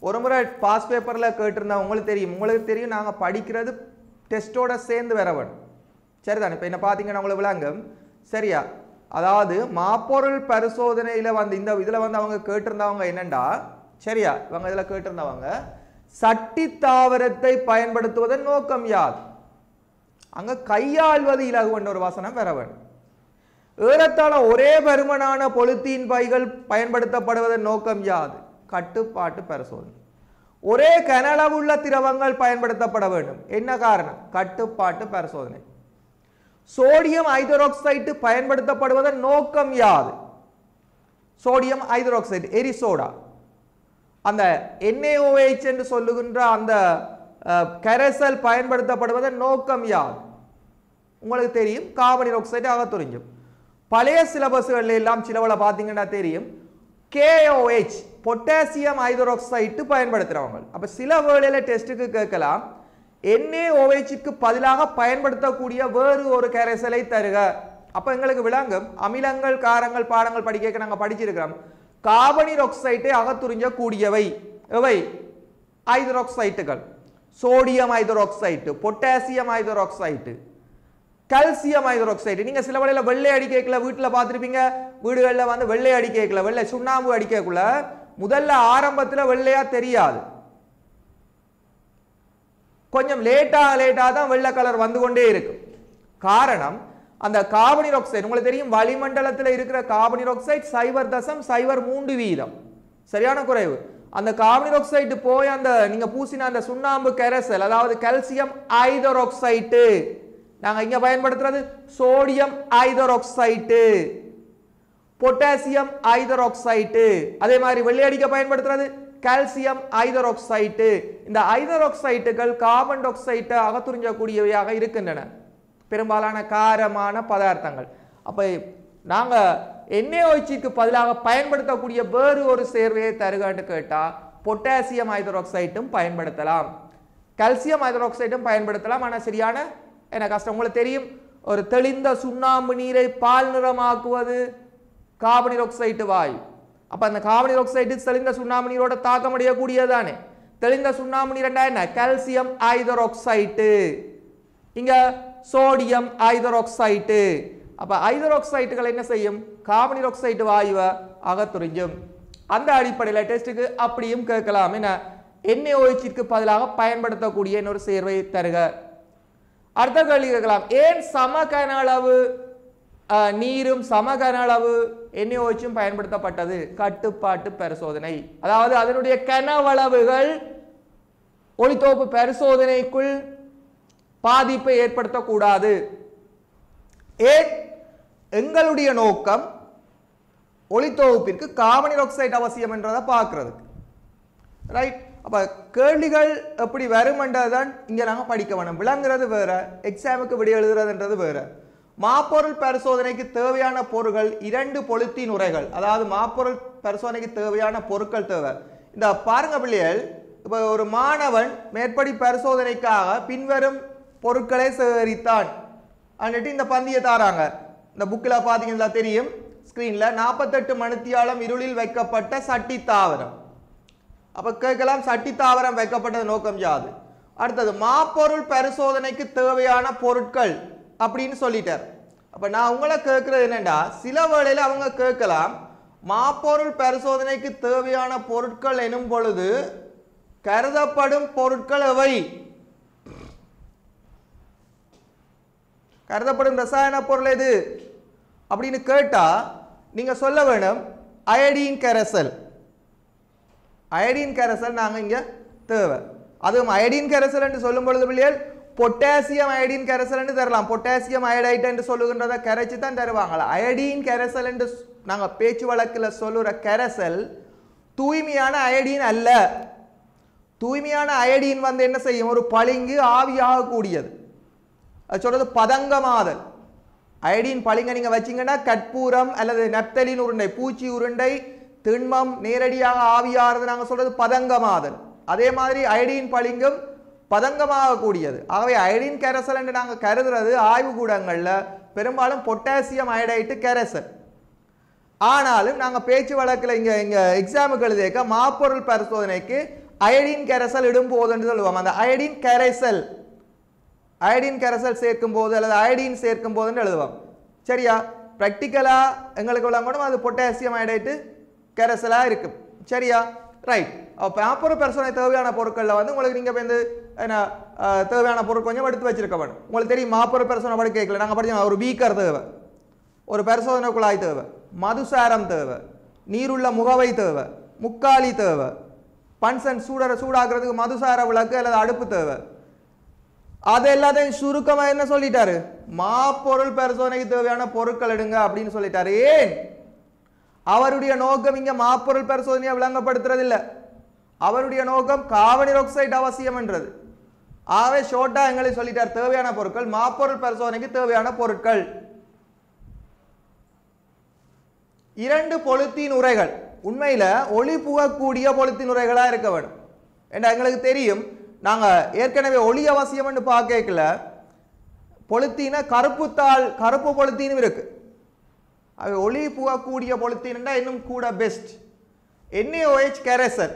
ஒரு முறை பாஸ் பேப்பரில் கேட்டிருந்தவங்க உங்களுக்கு தெரியும். உங்களுக்கு தெரியும் நாங்கள் படிக்கிறது டெஸ்ட்டோட சேர்ந்து வரவன் சரிதானே? இப்போ என்ன பார்த்தீங்கன்னா உங்களுக்கு விளங்கும். சரியா? அதாவது மாப்பொருள் பரிசோதனையில் வந்து இந்த இதில் வந்து அவங்க கேட்டிருந்தவங்க என்னண்டா? சரியா இவங்க இதில் கேட்டிருந்தவங்க சட்டி தாவரத்தை பயன்படுத்துவதன் நோக்கம் யாது அங்கே கையாள்வது இலகு ஒரு வசனம் பெறவன் ஏறத்தாழ ஒரே பருமனான பொலித்தீன் பைகள் பயன்படுத்தப்படுவதன் நோக்கம் யாது கட்டுப்பாட்டு பரிசோதனை. ஒரே கனளவுள்ள திரவங்கள் பயன்படுத்தப்பட வேண்டும். என்ன காரணம்? கட்டுப்பாட்டு பரிசோதனை. சோடியம் ஐதரோக்சைடு பயன்படுத்தப்படுவதன் நோக்கம் யாது சோடியம் ஐதரோக்சைடு எரிசோடா. அந்த என்ஏஓஹெச் என்று சொல்லுகின்ற அந்த கரைசல் பயன்படுத்தப்படுவதன் நோக்கம் யாது உங்களுக்கு தெரியும் கார்பன் ஆக்சைடு அகத்துறிஞ்சும் பழைய சிலபஸ்கள் எல்லாம் சிலவளை பார்த்தீங்கன்னா தெரியும் கேஓஹெச் பொட்டாசியம் ஐதரோக்சைட்டு பயன்படுத்துகிறவங்க அப்போ சில வேளையில் டெஸ்ட்டுக்கு கேட்கலாம் என்ஏஓஹெச்சுக்கு பதிலாக பயன்படுத்தக்கூடிய வேறு ஒரு கரைசலை தருக. அப்போ எங்களுக்கு விளங்கும். அமிலங்கள் காரங்கள் பாடங்கள் படிக்க நாங்கள் படிச்சிருக்கிறோம். கார்பனீர் ஆக்சைட்டை அகத்துறிஞ்சக்கூடியவை. எவை? ஐதரோக்சைட்டுகள். Sodium hydroxide potassium hydroxide calcium hydroxide நீங்கள் சில வழியில் வெள்ளை அடிக்கல வீட்டில் பார்த்துருப்பீங்க. வீடுகளில் வந்து வெள்ளை அடிக்கல வெள்ளை சுண்ணாம்பு அடிக்கக்குள்ள முதல்ல ஆரம்பத்தில் வெள்ளையாக தெரியாது. கொஞ்சம் லேட்டாக லேட்டாக தான் வெள்ளை கலர் வந்து கொண்டே இருக்கும். காரணம் அந்த கார்பனிர் ஆக்சைடு உங்களுக்கு தெரியும் வளிமண்டலத்தில் இருக்கிற கார்பனிர் ஆக்சைடு சைபர் தசம் சைபர் மூன்று வீதம். சரியான குறைவு. அந்த கார்பனிர் ஆக்சைடு போய் அந்த நீங்க பூசின அந்த சுண்ணாம்பு கெரசல் அதாவது கால்சியம் ஐதரோக்சைட்டு நாங்கள் இங்கே பயன்படுத்துறது சோடியம் ஐதரோக்சைட்டு பொட்டாசியம் ஐதரோக்சைட்டு அதே மாதிரி வெள்ளையடிக்க பயன்படுத்துறது கால்சியம் ஐதரோக்சைட்டு இந்த ஐதரோக்சைட்டுகள் கார்பன் டை அகத்துறிஞ்சக்கூடியவையாக இருக்கின்றன. பெரும்பாலான காரமான பதார்த்தங்கள். அப்போ நாங்கள் எண்ணெய் ஒய்ச்சிக்கு பதிலாக பயன்படுத்தக்கூடிய வேறு ஒரு சேர்வையை தருகான்னு கேட்டால் பொட்டாசியம் ஹைதரோக்சைட்டும் பயன்படுத்தலாம். கால்சியம் ஹைதரோக்சைட்டும் பயன்படுத்தலாம். ஆனால் சரியான என்ன கஷ்டம்? உங்களுக்கு தெரியும் ஒரு தெளிந்த சுண்ணாம்பு நீரை பால் நிறமாக்குவது கார்பனீர் ஆக்சைடு வாயு. அப்ப அந்த கார்பனீர் ஆக்சைடு தெளிந்த சுண்ணாம்பு நீரோட தாக்கம் அடையக்கூடியதானே தெளிந்த சுண்ணாம்பு நீர் என்ன? கால்சியம் கால்சியம் ஆக்சைட்டு இங்க சோடியம் ஹைட்ரோக்சைட்டு அப்ப ஆக்சைட்டுகள் என்ன செய்யும்? கார்பனீர் ஆக்சைடு வாயுவை அகத்துறிஞ்சும் அந்த அடிப்படையில் டெஸ்ட்டுக்கு அப்படியும் கேட்கலாம். என்ன? எண்ணெய் ஓய்ச்சிற்கு பதிலாக பயன்படுத்தக்கூடிய இன்னொரு சேர்வை தருக. அடுத்த கேள்வி கேட்கலாம். ஏன் சம கன அளவு நீரும் சம கன அளவு NaOH-ம் பயன்படுத்தப்பட்டது. கட்டுப்பாட்டு பரிசோதனை. அதாவது அதனுடைய கனவளவுகள் ஒளித்தோப்பு பரிசோதனைக்குள் பாதிப்பை ஏற்படுத்தக்கூடாது. ஏன்? எங்களுடைய நோக்கம் ஒளித்தொகுப்பிற்கு கார்பனீர் ஆக்சைடு அவசியம் என்றதை பார்க்கறதுக்கு. ரைட் அப்ப கேள்விகள் எப்படி வருமென்றதான் இங்க நாங்க படிக்க வேணும். விளங்குறது வேற எக்ஸாமுக்கு விடிய எழுதுறதுன்றது வேற. மாப்பொருள் பரிசோதனைக்கு தேவையான பொருட்கள் இரண்டு பொலித்தீன் உரைகள். அதாவது மாப்பொருள் பரிசோதனைக்கு தேவையான பொருட்கள் தேவை. இந்த பாருங்க பிள்ளைகள் இப்போ ஒரு மாணவன் மேற்படி பரிசோதனைக்காக பின்வரும் பொருட்களை சேகரித்தான். அன்னிட்டு இந்த பந்தியை தாராங்க. இந்த புக்கில் பார்த்தீங்கன்னா தெரியும். ஸ்க்ரீனில் நாற்பத்தெட்டு மணித்தியாலம் இருளில் வைக்கப்பட்ட சட்டி தாவரம் அப்போ கேட்கலாம் சட்டி தாவரம் வைக்கப்பட்டது நோக்கம் யாது? அடுத்தது மாப்பொருள் பரிசோதனைக்கு தேவையான பொருட்கள் அப்படின்னு சொல்லிட்டார். அப்ப நான் உங்களை கேட்கறது என்னண்டா? சில வேளையில அவங்க கேட்கலாம் மாப்பொருள் பரிசோதனைக்கு தேவையான பொருட்கள் எனும் பொழுது கருதப்படும் பொருட்கள் எவை? கருதப்படும் ரசாயன பொருள் எது? அப்படின்னு கேட்டா நீங்க சொல்ல வேணும் அயடின் கரைசல். அயடின் கரைசல் நாங்க இங்க தேவை. அதுவும் அயடின் கரைசல் என்று சொல்லும் பொழுது பிள்ளைகள் பொட்டாசியம் அயடின் கரைசல் தரலாம். பொட்டாசியம் அயடைட் என்று சொல்லுகின்றதை கரைச்சி தான் தருவாங்களா அயடின் கரைசல் என்று நாங்க பேச்சு வழக்கில் சொல்லுற கரைசல் தூய்மையான அயடின் அல்ல. தூய்மையான அயடின் வந்து என்ன செய்யும்? ஒரு பளிங்கு ஆவியாகக்கூடியது. அது சொல்றது பதங்கமாதல். அயடின் பளிங்க நீங்க வச்சீங்கன்னா கற்பூரம் அல்லது நெப்தலின் உருண்டை பூச்சி உருண்டை திண்மம் நேரடியாக ஆவியாகிறது. நாங்கள் சொல்றது பதங்கமாதல். அதே மாதிரி அயடியின் பளிங்கும் பதங்கமாக கூடியது ஆகவே அயடின் கெரசல் என்று நாங்கள் கருதுறது ஆய்வுக்கூடங்களில் பெரும்பாலும் பொட்டாசியம் அயடைட்டு கெரசல். ஆனாலும் நாங்கள் பேச்சு வழக்கில் இங்கே இங்கே எக்ஸாமுக்கு எழுதியிருக்க மாப்பொருள் பரிசோதனைக்கு அயடின் கெரசல் இடும் போதுன்னு சொல்லுவோம். அந்த அயடின் கேரசல் அயடின் கெரசல் சேர்க்கும் போது அல்லது அயடின் சேர்க்கும் போதுன்னு எழுதுவோம். சரியா? ப்ராக்டிக்கலாக எங்களுக்கு விளங்கணும் அது பொட்டாசியம் அயடைட்டு கெரசலாக இருக்கும். சரியா? ரைட் அப்போ பேப்பர் தேவையான பொருட்களில் வந்து உங்களுக்கு நீங்கள் வந்து என்ன தேவையான பொருள் கொஞ்சம் எடுத்து வச்சிருக்க வேணும். உங்களுக்கு தெரியும் மாப்பொருள் பரிசோதனை படி கேட்கல நாங்கள் படித்தோம் ஒரு பீக்கர் தேவை. ஒரு பரிசோதனை குழாய் தேவை. மதுசாரம் தேவை. நீருள்ள முகவை தேவை. முக்காலி தேவை. பன்சன் சூடரை சூடாக்குறதுக்கு மதுசார விளக்கு அல்லது அடுப்பு தேவை. அது எல்லாத்தையும் சுருக்கமாக என்ன சொல்லிட்டாரு? மாப்பொருள் பரிசோதனைக்கு தேவையான பொருட்கள் எடுங்க அப்படின்னு சொல்லிட்டாரு. ஏன்? அவருடைய நோக்கம் இங்கே மாப்பொருள் பரிசோதனையை விளங்கப்படுத்துறதில்லை. அவருடைய நோக்கம் கார்பன் ஆக்சைடு அவசியம் என்றது. ஆகவே ஷோட்டா எங்களை சொல்லிட்டார் தேவையான பொருட்கள் மாப்பொருள் பரிசோதனைக்கு தேவையான பொருட்கள். இரண்டு பொலித்தீன் உரைகள். உண்மையில் ஒளி புகக்கூடிய பொலித்தீன் உரைகளாக இருக்க வேண்டும். ஏன்னா எங்களுக்கு தெரியும் நாங்கள் ஏற்கனவே ஒளி அவசியம்னு பார்க்கல பொலித்தீனை கருப்பு தாள் கருப்பு பொலித்தீனும் இருக்கு. அது ஒளி புகக்கூடிய பொலித்தீன்டா இன்னும் கூட பெஸ்ட் என்ஏஓஹெச் கரைசல்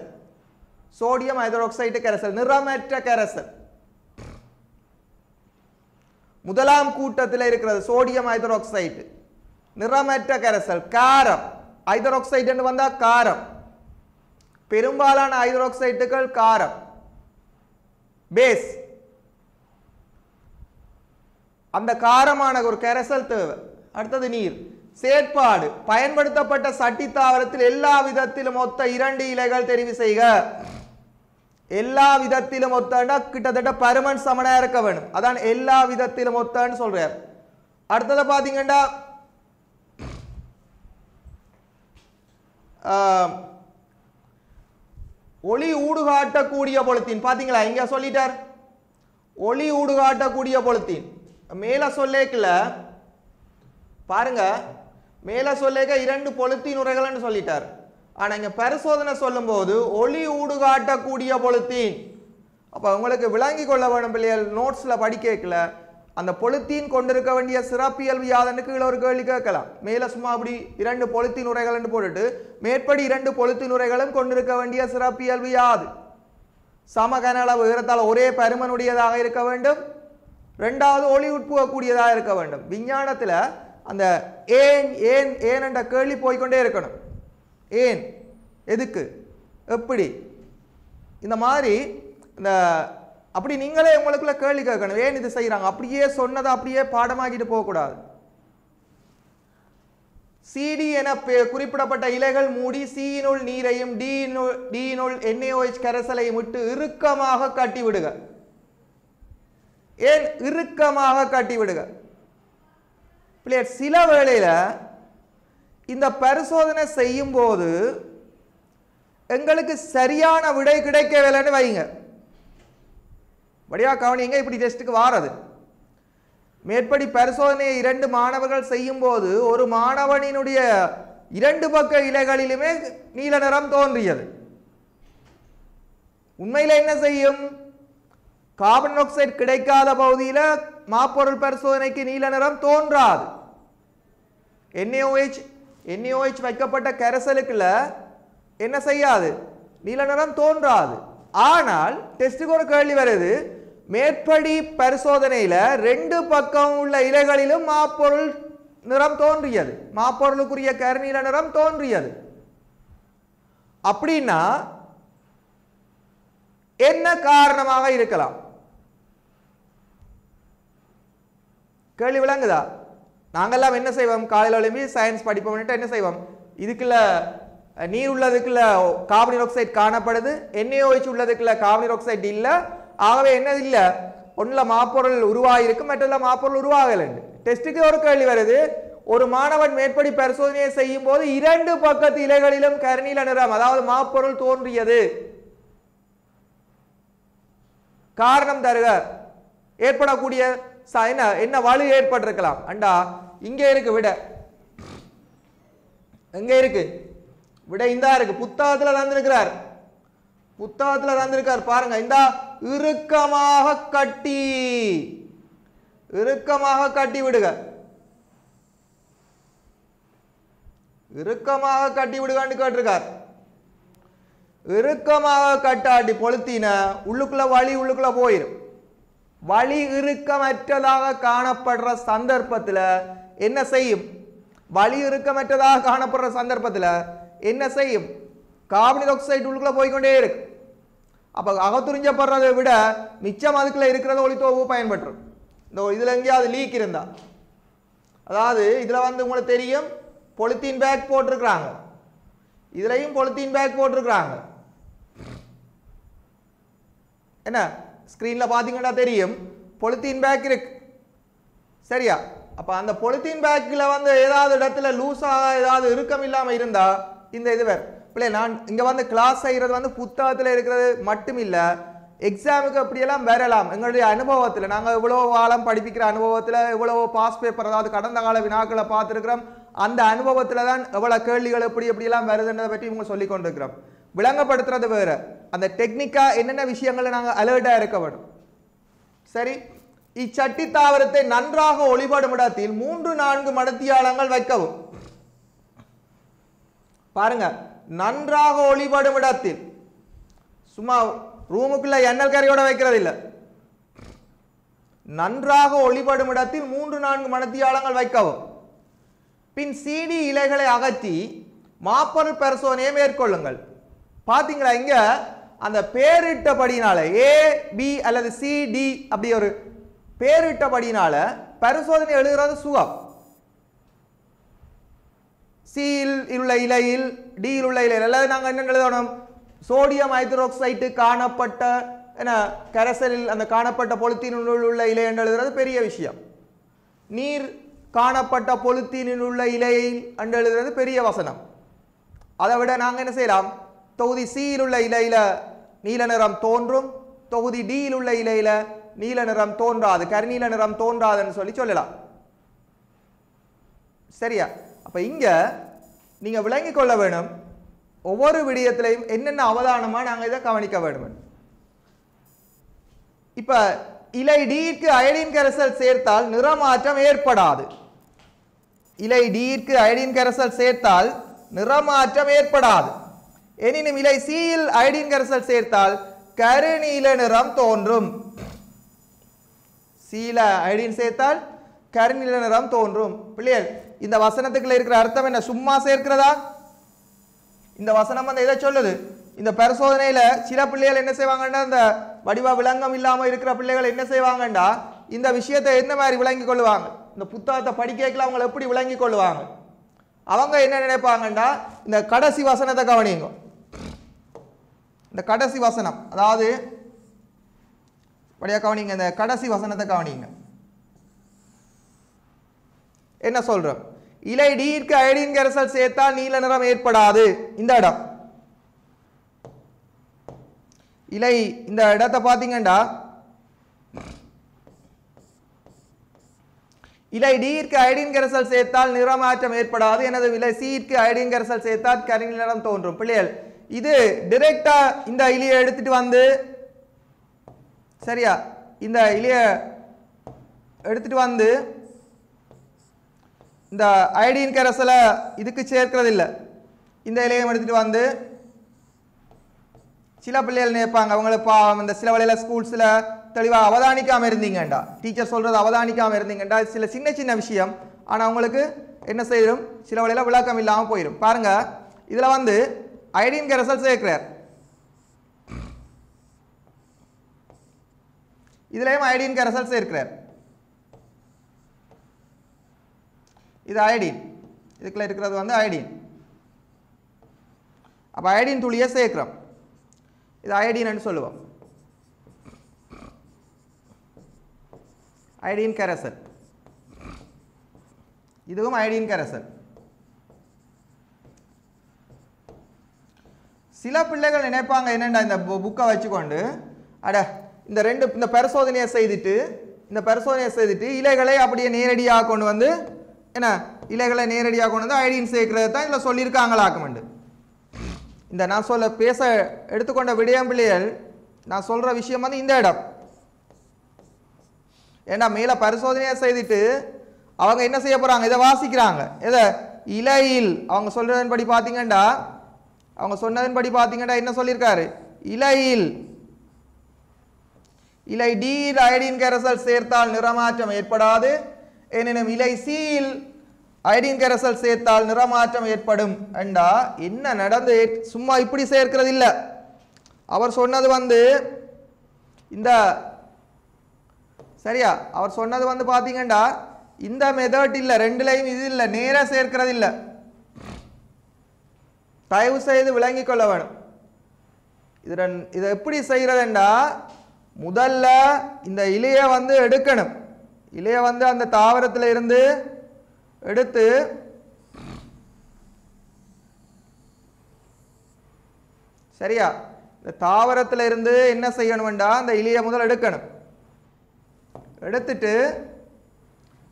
சோடியம் ஹைட்ரோக்சைடு கரைசல் நிறமற்ற கரைசல் முதலாம் கூட்டத்தில் இருக்கிறது சோடியம் ஹைட்ரோக்சைடு நிறமற்ற கரைசல் காரம். ஹைட்ரோக்சைடு வந்தா காரம். பெரும்பாலான ஹைட்ரோக்சைட்டுகள் காரம். பேஸ் அந்த காரமான ஒரு கரைசல் தேவை. அடுத்தது நீர். செயற்பாடு. பயன்படுத்தப்பட்ட சட்டி தாவரத்தில் எல்லா விதத்திலும் மொத்த இரண்டு இலைகள் தெரிவு செய்க. எல்லா விதத்திலும் ஒத்தன்னா கிட்டத்தட்ட பருமன் சமனா இருக்க வேணும். அதான் எல்லா விதத்திலும் ஒத்தன்னு சொல்றார். அடுத்தது பார்த்தீங்கன்னா ஆஹ், ஒளி ஊடுகாட்டக்கூடிய பொழுத்தின் பாத்தீங்களா இங்க சொல்லிட்டார். ஒளி ஊடுகாட்டக்கூடிய பொழுத்தின் மேல சொல்லேக்கல பாருங்க மேல சொல்லேக்க இரண்டு பொழுத்தின் உரைகள்னு சொல்லிட்டார். ஆனால் இங்கே பரிசோதனை சொல்லும்போது ஒளி ஊடுகாட்டக்கூடிய பொழுத்தீன் அப்போ உங்களுக்கு விளங்கி கொள்ள வேணும் பிள்ளைகள் நோட்ஸில் படிக்கல அந்த பொலித்தீன் கொண்டிருக்க வேண்டிய சிறப்பியல்பு யாதன்னு கீழே ஒரு கேள்வி கேட்கலாம். மேல சும்மா அப்படி இரண்டு பொலித்தீன் உரைகள்னு போட்டுட்டு மேற்படி இரண்டு பொலித்தீன் உரைகளும் கொண்டிருக்க வேண்டிய சிறப்பியல்பு யாது சம கன அளவு உயரத்தால் ஒரே பருமனுடையதாக இருக்க வேண்டும். ரெண்டாவது ஒளி உட்புகக்கூடியதாக இருக்க வேண்டும். விஞ்ஞானத்தில் அந்த ஏன் ஏன் ஏன் என்ற கேள்வி போய்கொண்டே இருக்கணும். ஏன்? எதுக்கு? எப்படி? இந்த மாதிரி இந்த அப்படி நீங்களே உங்களுக்குள்ள கேள்வி கேட்கணும். ஏன் இது செய்கிறாங்க அப்படியே சொன்னதை அப்படியே பாடமாக்கிட்டு போகக்கூடாது. சிடி என பெ- குறிப்பிடப்பட்ட இலைகள் மூடி சீனுள் நீரையும் டீனுள் டீனுள் என்ஏஓஹெச் கரைசலையும் விட்டு இறுக்கமாக கட்டி விடுக. ஏன்? இறுக்கமாக கட்டி விடுக. பிள்ளையர் சில வேளையில இந்த பரிசோதனை செய்யும் போது எங்களுக்கு சரியான விடை கிடைக்கவில்லைன்னு வைங்க. வடிவா கவனிங்க இப்படி டெஸ்ட்டுக்கு வாரது. மேற்படி பரிசோதனையை இரண்டு மாணவர்கள் செய்யும்போது ஒரு மாணவனினுடைய இரண்டு பக்க இலைகளிலுமே நீல நிறம் தோன்றியது. உண்மையில் என்ன செய்யும்? கார்பன் ஆக்சைடு கிடைக்காத பகுதியில் மாப்பொருள் பரிசோதனைக்கு நீல நிறம் தோன்றாது. என்ஏஓஹெச் NaOH வைக்கப்பட்ட கரைசலுக்குள்ள என்ன செய்யாது? நீல நிறம் தோன்றாது. ஆனால் டெஸ்ட்டுக்கு ஒரு கேள்வி வருது. மேற்படி பரிசோதனையில் ரெண்டு பக்கம் உள்ள இலைகளிலும் மாப்பொருள் நிறம் தோன்றியது. மாப்பொருளுக்குரிய கருநீல நிறம் தோன்றியது. அப்படின்னா என்ன காரணமாக இருக்கலாம்? கேள்வி விளங்குதா? நாங்கள்லாம் என்ன செய்வோம்? காலையில் எழும்பி சயின்ஸ் படிப்போம்னுட்டு என்ன செய்வோம்? இதுக்குள்ள நீர் உள்ளதுக்குள்ள கார்பன் ஆக்சைடு காணப்படுது NaOH உள்ளதுக்குள்ள கார்பன் ஆக்சைடு இல்லை. ஆகவே என்ன இல்லை? ஒன்றில் மாப்பொருள் உருவாகிருக்கு மற்றதில் மாப்பொருள் உருவாகலைண்டு டெஸ்ட்டுக்கு ஒரு கேள்வி வருது. ஒரு மாணவன் மேற்படி பரிசோதனையை செய்யும் போது இரண்டு பக்கத்து இலைகளிலும் கருநீல நிறம் அதாவது மாப்பொருள் தோன்றியது. காரணம் தருக. ஏற்படக்கூடிய என்ன என்ன வலு ஏற்பட்டிருக்கலாம். அண்டா இங்க இருக்கு விட. எங்க இருக்கு? விட இந்தா இருக்கு. புத்தகத்துல நடந்திருக்கிறார். புத்தகத்துல நடந்திருக்கார். பாருங்க இந்தா இறுக்கமாக கட்டி. இறுக்கமாக கட்டி விடுக. இறுக்கமாக கட்டி விடுகான்னு கேட்டிருக்கார். இறுக்கமாக கட்டாட்டி பொழுத்தின உள்ளுக்குள்ள வழி உள்ளுக்குள்ள போயிடும் வழி இறுக்கமற்றதாக காணப்படுற சந்தர்ப்பத்துல என்ன செய்யும்? வழி இறுக்கமற்றதாக காணப்படுற சந்தர்ப்பத்தில் என்ன செய்யும்? கார்பன் ஆக்சைடு உள்ளுக்குள்ள போய்க்கொண்டே இருக்கு அப்போ அகத்துறிஞ்சப்படுறதை விட மிச்சம் அதுக்குள்ள இருக்கிறத ஒளித்தோவு பயன்பட்டுரும் இந்த இதில் எங்கேயாவது லீக் இருந்தா. அதாவது இதில் வந்து உங்களுக்கு தெரியும் பொலித்தீன் பேக் போட்டிருக்கிறாங்க. இதுலையும் பொலித்தீன் பேக் போட்டிருக்கிறாங்க. என்ன? ஸ்க்ரீனில் பார்த்தீங்கன்னா தெரியும் பொலித்தீன் பேக் இருக்கு. சரியா? அப்போ அந்த பொலித்தீன் பேக்கில் வந்து ஏதாவது இடத்துல லூஸாக ஏதாவது இறுக்கம் இல்லாமல் இருந்தால் இந்த இது வேறு. பிள்ளை நான் இங்கே வந்து கிளாஸ் செய்கிறது வந்து புத்தகத்தில் இருக்கிறது மட்டும் இல்லை எக்ஸாமுக்கு அப்படியெல்லாம் வரலாம். எங்களுடைய அனுபவத்தில் நாங்கள் இவ்வளோ காலம் படிப்பிக்கிற அனுபவத்தில் இவ்வளோ பாஸ் பேப்பர் அதாவது கடந்த கால வினாக்களை பார்த்துருக்குறோம். அந்த அனுபவத்தில் தான் எவ்வளோ கேள்விகள் எப்படி எப்படியெல்லாம் வருதுன்றதை பற்றி இவங்க சொல்லி கொண்டிருக்கிறோம். விளங்கப்படுத்துறது வேறு. அந்த டெக்னிக்காக என்னென்ன விஷயங்களை நாங்கள் அலர்ட்டாக இருக்க வேணும் சரி? இச்சட்டி தாவரத்தை நன்றாக ஒளிபடும் இடத்தில் மூன்று நான்கு மடத்தியாளங்கள் வைக்கவும். பாருங்க நன்றாக ஒளிபடும் இடத்தில். சும்மா ரூமுக்குள்ள எண்ணெய் கரையோட வைக்கிறது இல்லை நன்றாக ஒளிபடும் இடத்தில் மூன்று நான்கு மடத்தியாளங்கள் வைக்கவும். பின் சிடி இலைகளை அகற்றி மாப்பொருள் பரிசோதனையை மேற்கொள்ளுங்கள். பாத்தீங்களா இங்க அந்த பேரிட்டபடினால ஏ பி அல்லது சி டி அப்படி ஒரு பேரிட்டபடினால பரிசோதனை எழுதுகிறது சுகம். சியில் உள்ள இலையில் டியில் உள்ள இலையில் அல்லது நாங்கள் என்ன எழுதணும்? சோடியம் ஹைட்ரோக்சைட்டு காணப்பட்ட என்ன கரைசலில் அந்த காணப்பட்ட பொலித்தீனில் உள்ள இலை என்று எழுதுறது பெரிய விஷயம். நீர் காணப்பட்ட பொலித்தீனில் உள்ள இலையில் என்று எழுதுறது பெரிய வசனம். அதை விட நாங்கள் என்ன செய்யலாம்? தொகுதி சியில் உள்ள இலையில் நீல நிறம் தோன்றும் தொகுதி டியில் உள்ள இலையில் நீல நிறம் தோன்றாது கருநீல நிறம் தோன்றாதுன்னு சொல்லி சொல்லலாம். சரியா? அப்போ இங்கே நீங்கள் விளங்கிக் கொள்ள வேணும். ஒவ்வொரு விடயத்திலையும் என்னென்ன அவதானமாக நாங்கள் இதை கவனிக்க வேண்டும் இப்போ இலை டிக்கு அயடின் கரைசல் சேர்த்தால் நிறமாற்றம் ஏற்படாது. இலை டிக்கு அயடின் கரைசல் சேர்த்தால் நிறமாற்றம் ஏற்படாது. எனினும் இலை சியில் அயடின் கரைசல் சேர்த்தால் கருநீல நிறம் தோன்றும். சீல அயடின் சேர்த்தால் கருநில நிறம் தோன்றும். பிள்ளைகள் இந்த வசனத்துக்குள்ள இருக்கிற அர்த்தம் என்ன? சும்மா சேர்க்கிறதா? இந்த வசனம் வந்து எதை சொல்லுது? இந்த பரிசோதனையில சில பிள்ளைகள் என்ன செய்வாங்கன்னா இந்த வடிவ விளங்கம் இல்லாம இருக்கிற பிள்ளைகள் என்ன செய்வாங்கண்டா இந்த விஷயத்தை என்ன மாதிரி விளங்கி கொள்ளுவாங்க? இந்த புத்தகத்தை படிக்கல அவங்க எப்படி விளங்கி கொள்ளுவாங்க? அவங்க என்ன நினைப்பாங்கண்டா இந்த கடைசி வசனத்தை கவனிங்க இந்த கடைசி வசனம் அதாவது படியா கவனிங்க இந்த கடைசி வசனத்தை கவனிங்க. என்ன சொல்றோம் இலை டீர்க்கு அயடின் கரைசல் சேர்த்தால் நீல நிறம் ஏற்படாது. இந்த இடம். இலை இந்த இடத்தை பார்த்தீங்கன்னா இலை டீர்க்கு அயடின் கரைசல் சேர்த்தால் நிறமாற்றம் ஏற்படாது. எனது விலை சீர்க்கு அயடின் கரைசல் சேர்த்தால் கரிநீல தோன்றும். பிள்ளைகள் இது டிரெக்டா இந்த இலையை எடுத்துட்டு வந்து சரியா? இந்த இலைய எடுத்துட்டு வந்து இந்த அயடின் கரைசலை இதுக்கு சேர்க்கிறது இல்லை இந்த இலையும் எடுத்துட்டு வந்து சில பிள்ளைகள் நினைப்பாங்க அவங்களை பா இந்த சில வழியில் ஸ்கூல்ஸில் தெளிவாக அவதானிக்காமல் இருந்தீங்கண்டா. டீச்சர் சொல்கிறது அவதானிக்காமல் இருந்தீங்கண்டா. சில சின்ன சின்ன விஷயம். ஆனால் அவங்களுக்கு என்ன செய்யும்? சில வேளையில விளக்கம் இல்லாமல் போயிடும் பாருங்கள் இதில் வந்து அயடின் கரசல் சேர்க்கிறார். இதுலையும் அயடின் கரைசல் இருக்கிறார். இது அயடின் இதுக்குள்ள இருக்கிறது வந்து அயடின் அப்போ அயடின் துளியை சேர்க்கிறோம். இது அயடின்னு சொல்லுவோம். அயடின் கரசல் இதுவும் அயடின் கரசல் சில பிள்ளைகள் நினைப்பாங்க என்னண்டா இந்த புக்கை வச்சுக்கொண்டு? அட இந்த ரெண்டு இந்த பரிசோதனையை செய்துட்டு இந்த பரிசோதனையை செய்துட்டு இலைகளை அப்படியே நேரடியாக கொண்டு வந்து என்ன இலைகளை நேரடியாக கொண்டு வந்து அயடின் சேர்க்கிறது தான் இதில் சொல்லியிருக்காங்களாக்குமெண்டு. இந்த நான் சொல்ல பேச எடுத்துக்கொண்ட விடயம் பிள்ளைகள் நான் சொல்கிற விஷயம் வந்து இந்த இடம். ஏன்னா மேலே பரிசோதனையை செய்துட்டு அவங்க என்ன செய்ய போகிறாங்க இதை வாசிக்கிறாங்க. எதை? இலையில். அவங்க சொல்கிறதன்படி பார்த்தீங்கன்னா அவங்க சொன்னதன்படி பார்த்தீங்கன்னா என்ன சொல்லியிருக்காரு? இலையில். இலை டீர் அயடின் கரைசல் சேர்த்தால் நிறமாற்றம் ஏற்படாது. எனினும் இலை சீல் அயடின் கரைசல் சேர்த்தால் நிறமாற்றம் ஏற்படும். என்றா என்ன நடந்து? சும்மா இப்படி சேர்க்கிறது இல்லை அவர் சொன்னது வந்து இந்த சரியா? அவர் சொன்னது வந்து பார்த்தீங்கன்னா இந்த மெதட் இல்லை ரெண்டுலையும் இது இல்லை நேராக சேர்க்கிறது இல்லை தயவு செய்து விளங்கிக் கொள்ள வேணும். இது ரெண்- இதை எப்படி செய்கிறதுண்டா? முதல்ல இந்த இலையை வந்து எடுக்கணும். இலையை வந்து அந்த தாவரத்தில் இருந்து எடுத்து சரியா? இந்த தாவரத்தில் இருந்து என்ன செய்யணும்டா? அந்த இலையை முதல் எடுக்கணும். எடுத்துட்டு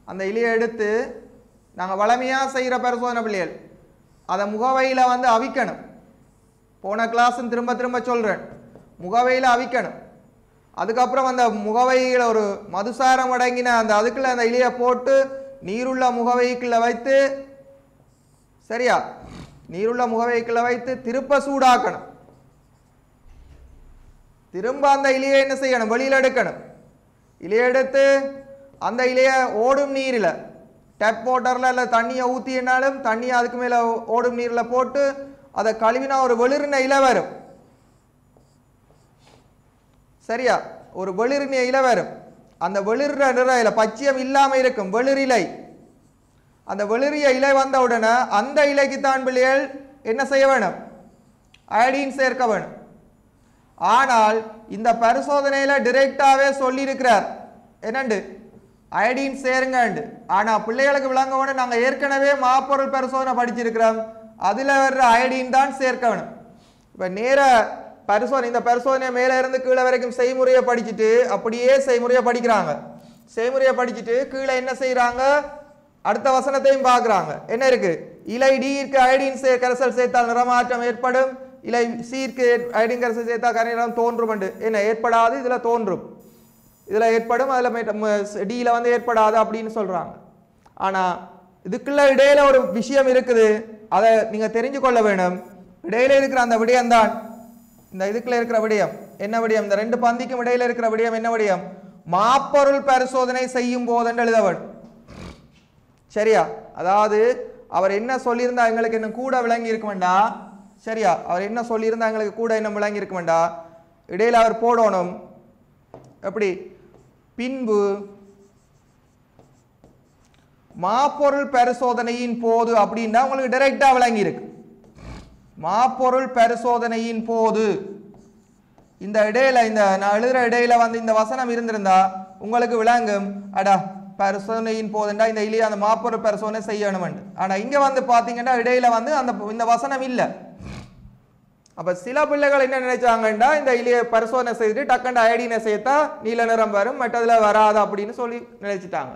அந்த இலையை எடுத்து நாங்கள் வளமையாக செய்கிற பரிசோதனை பிள்ளைகள் அதை முகவையில் வந்து அவிக்கணும். போன கிளாஸும் திரும்ப திரும்ப சொல்கிறேன் முகவையில் அவிக்கணும். அதுக்கப்புறம் அந்த முகவையில் ஒரு மதுசாரம் அடங்கின அந்த அதுக்குள்ள அந்த இலையை போட்டு நீருள்ள முகவைக்குள்ள வைத்து சரியா? நீருள்ள முகவைக்குள்ள வைத்து திருப்ப சூடாக்கணும். திரும்ப அந்த இலையை என்ன செய்யணும்? வெளியில் எடுக்கணும். இலையை எடுத்து அந்த இலையை ஓடும் நீரில் டேப் வாட்டரில் இல்லை தண்ணியை ஊற்றினாலும் தண்ணியை அதுக்கு மேலே ஓடும் நீரில் போட்டு அதை கழுவினா ஒரு வெளிர்ன இலை வரும். சரியா? ஒரு வெளிரின இலை வரும் அந்த வெளிரின நிலையில் இலை பச்சையம் இல்லாமல் இருக்கும் வெளிரிலை. அந்த வெளிரிய இலை வந்த உடனே அந்த இலைக்கு தான் பிள்ளைகள் என்ன செய்ய வேணும்? அயடின் சேர்க்க வேணும். ஆனால் இந்த பரிசோதனையில் டிரெக்டாகவே சொல்லியிருக்கிறார். என்னண்டு? அயடின் சேருங்கண்டு. ஆனால் பிள்ளைகளுக்கு விளங்க நாங்கள் ஏற்கனவே மாப்பொருள் பரிசோதனை படிச்சிருக்கிறோம். அதில் வர்ற அயடின் தான் சேர்க்க வேணும். இப்போ நேர பரிசோதனை இந்த பரிசோதனை மேலே இருந்து கீழே வரைக்கும் செய்முறையை படிச்சுட்டு அப்படியே செய்முறையை படிக்கிறாங்க. செய்முறையை படிச்சுட்டு கீழே என்ன செய்கிறாங்க அடுத்த வசனத்தையும் பார்க்குறாங்க. என்ன இருக்கு? இலை டீர்க்கு அயடின் சே கரைசல் சேர்த்தால் நிறமாற்றம் ஏற்படும். இலை சீர்க்கு அயடின் கரைசல் சேர்த்தால் கரைநிறம் தோன்றும் என்று. என்ன? ஏற்படாது இதில் தோன்றும். இதில் ஏற்படும் அதில் டியில் வந்து ஏற்படாது அப்படின்னு சொல்கிறாங்க ஆனால் இதுக்குள்ள இடையில ஒரு விஷயம் இருக்குது. அதை நீங்கள் தெரிஞ்சு கொள்ள வேணும். இடையில இருக்கிற அந்த விடயம்தான். இந்த இதுக்குள்ள இருக்கிற விடயம் என்ன விடயம்? இந்த ரெண்டு பந்திக்கும் இடையில இருக்கிற விடயம் என்ன விடயம்? மாப்பொருள் பரிசோதனை செய்யும் போதென்று எழுதவன் சரியா? அதாவது அவர் என்ன சொல்லியிருந்தா எங்களுக்கு இன்னும் கூட விளங்கி இருக்க வேண்டாம் சரியா? அவர் என்ன சொல்லியிருந்தா எங்களுக்கு கூட இன்னும் விளங்கி இருக்க வேண்டாம் இடையில அவர் போடணும். எப்படி? பின்பு மாப்பொருள் பரிசோதனையின் போது அப்படின்னா உங்களுக்கு டைரக்டா விளங்கி இருக்கு. மாப்பொருள் பரிசோதனையின் போது இந்த இடையில இந்த நான் எழுதுற இடையில வந்து இந்த வசனம் இருந்திருந்தா உங்களுக்கு விளங்கும் அடா பரிசோதனையின் போதுண்டா இந்த இல்லையா அந்த மாப்பொருள் பரிசோதனை செய்யணும் ஆனா இங்க வந்து பாத்தீங்கன்னா இடையில வந்து அந்த இந்த வசனம் இல்லை. அப்ப சில பிள்ளைகள் என்ன நினைச்சாங்கன்னா இந்த இலையை பரிசோதனை செய்துட்டு டக்குன்னு அயடினை சேர்த்தா நீல நிறம் வரும் மற்றதுல வராது அப்படின்னு சொல்லி நினைச்சிட்டாங்க.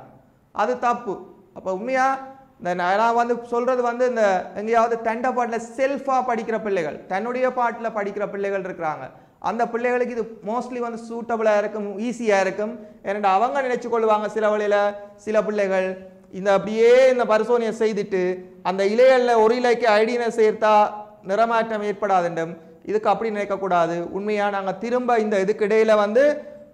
அது தப்பு. அப்ப உண்மையா? இந்த நான் வந்து சொல்கிறது வந்து இந்த எங்கேயாவது தண்டை பாட்டில் செல்ஃபாக படிக்கிற பிள்ளைகள் தன்னுடைய பாட்டில் படிக்கிற பிள்ளைகள் இருக்கிறாங்க. அந்த பிள்ளைகளுக்கு இது மோஸ்ட்லி வந்து சூட்டபிளாக இருக்கும் ஈஸியாக இருக்கும். ஏன்னா அவங்க நினைச்சு கொள்வாங்க சில வழியில் சில பிள்ளைகள் இந்த அப்படியே இந்த பரிசோதனையை செய்துட்டு அந்த இலைகளில் ஒரு இலைக்கு ஐடியினை சேர்த்தா நிறமாற்றம் ஏற்படாதுண்டும். இதுக்கு அப்படி நினைக்கக்கூடாது. உண்மையாக நாங்கள் திரும்ப இந்த இதுக்கு இடையில வந்து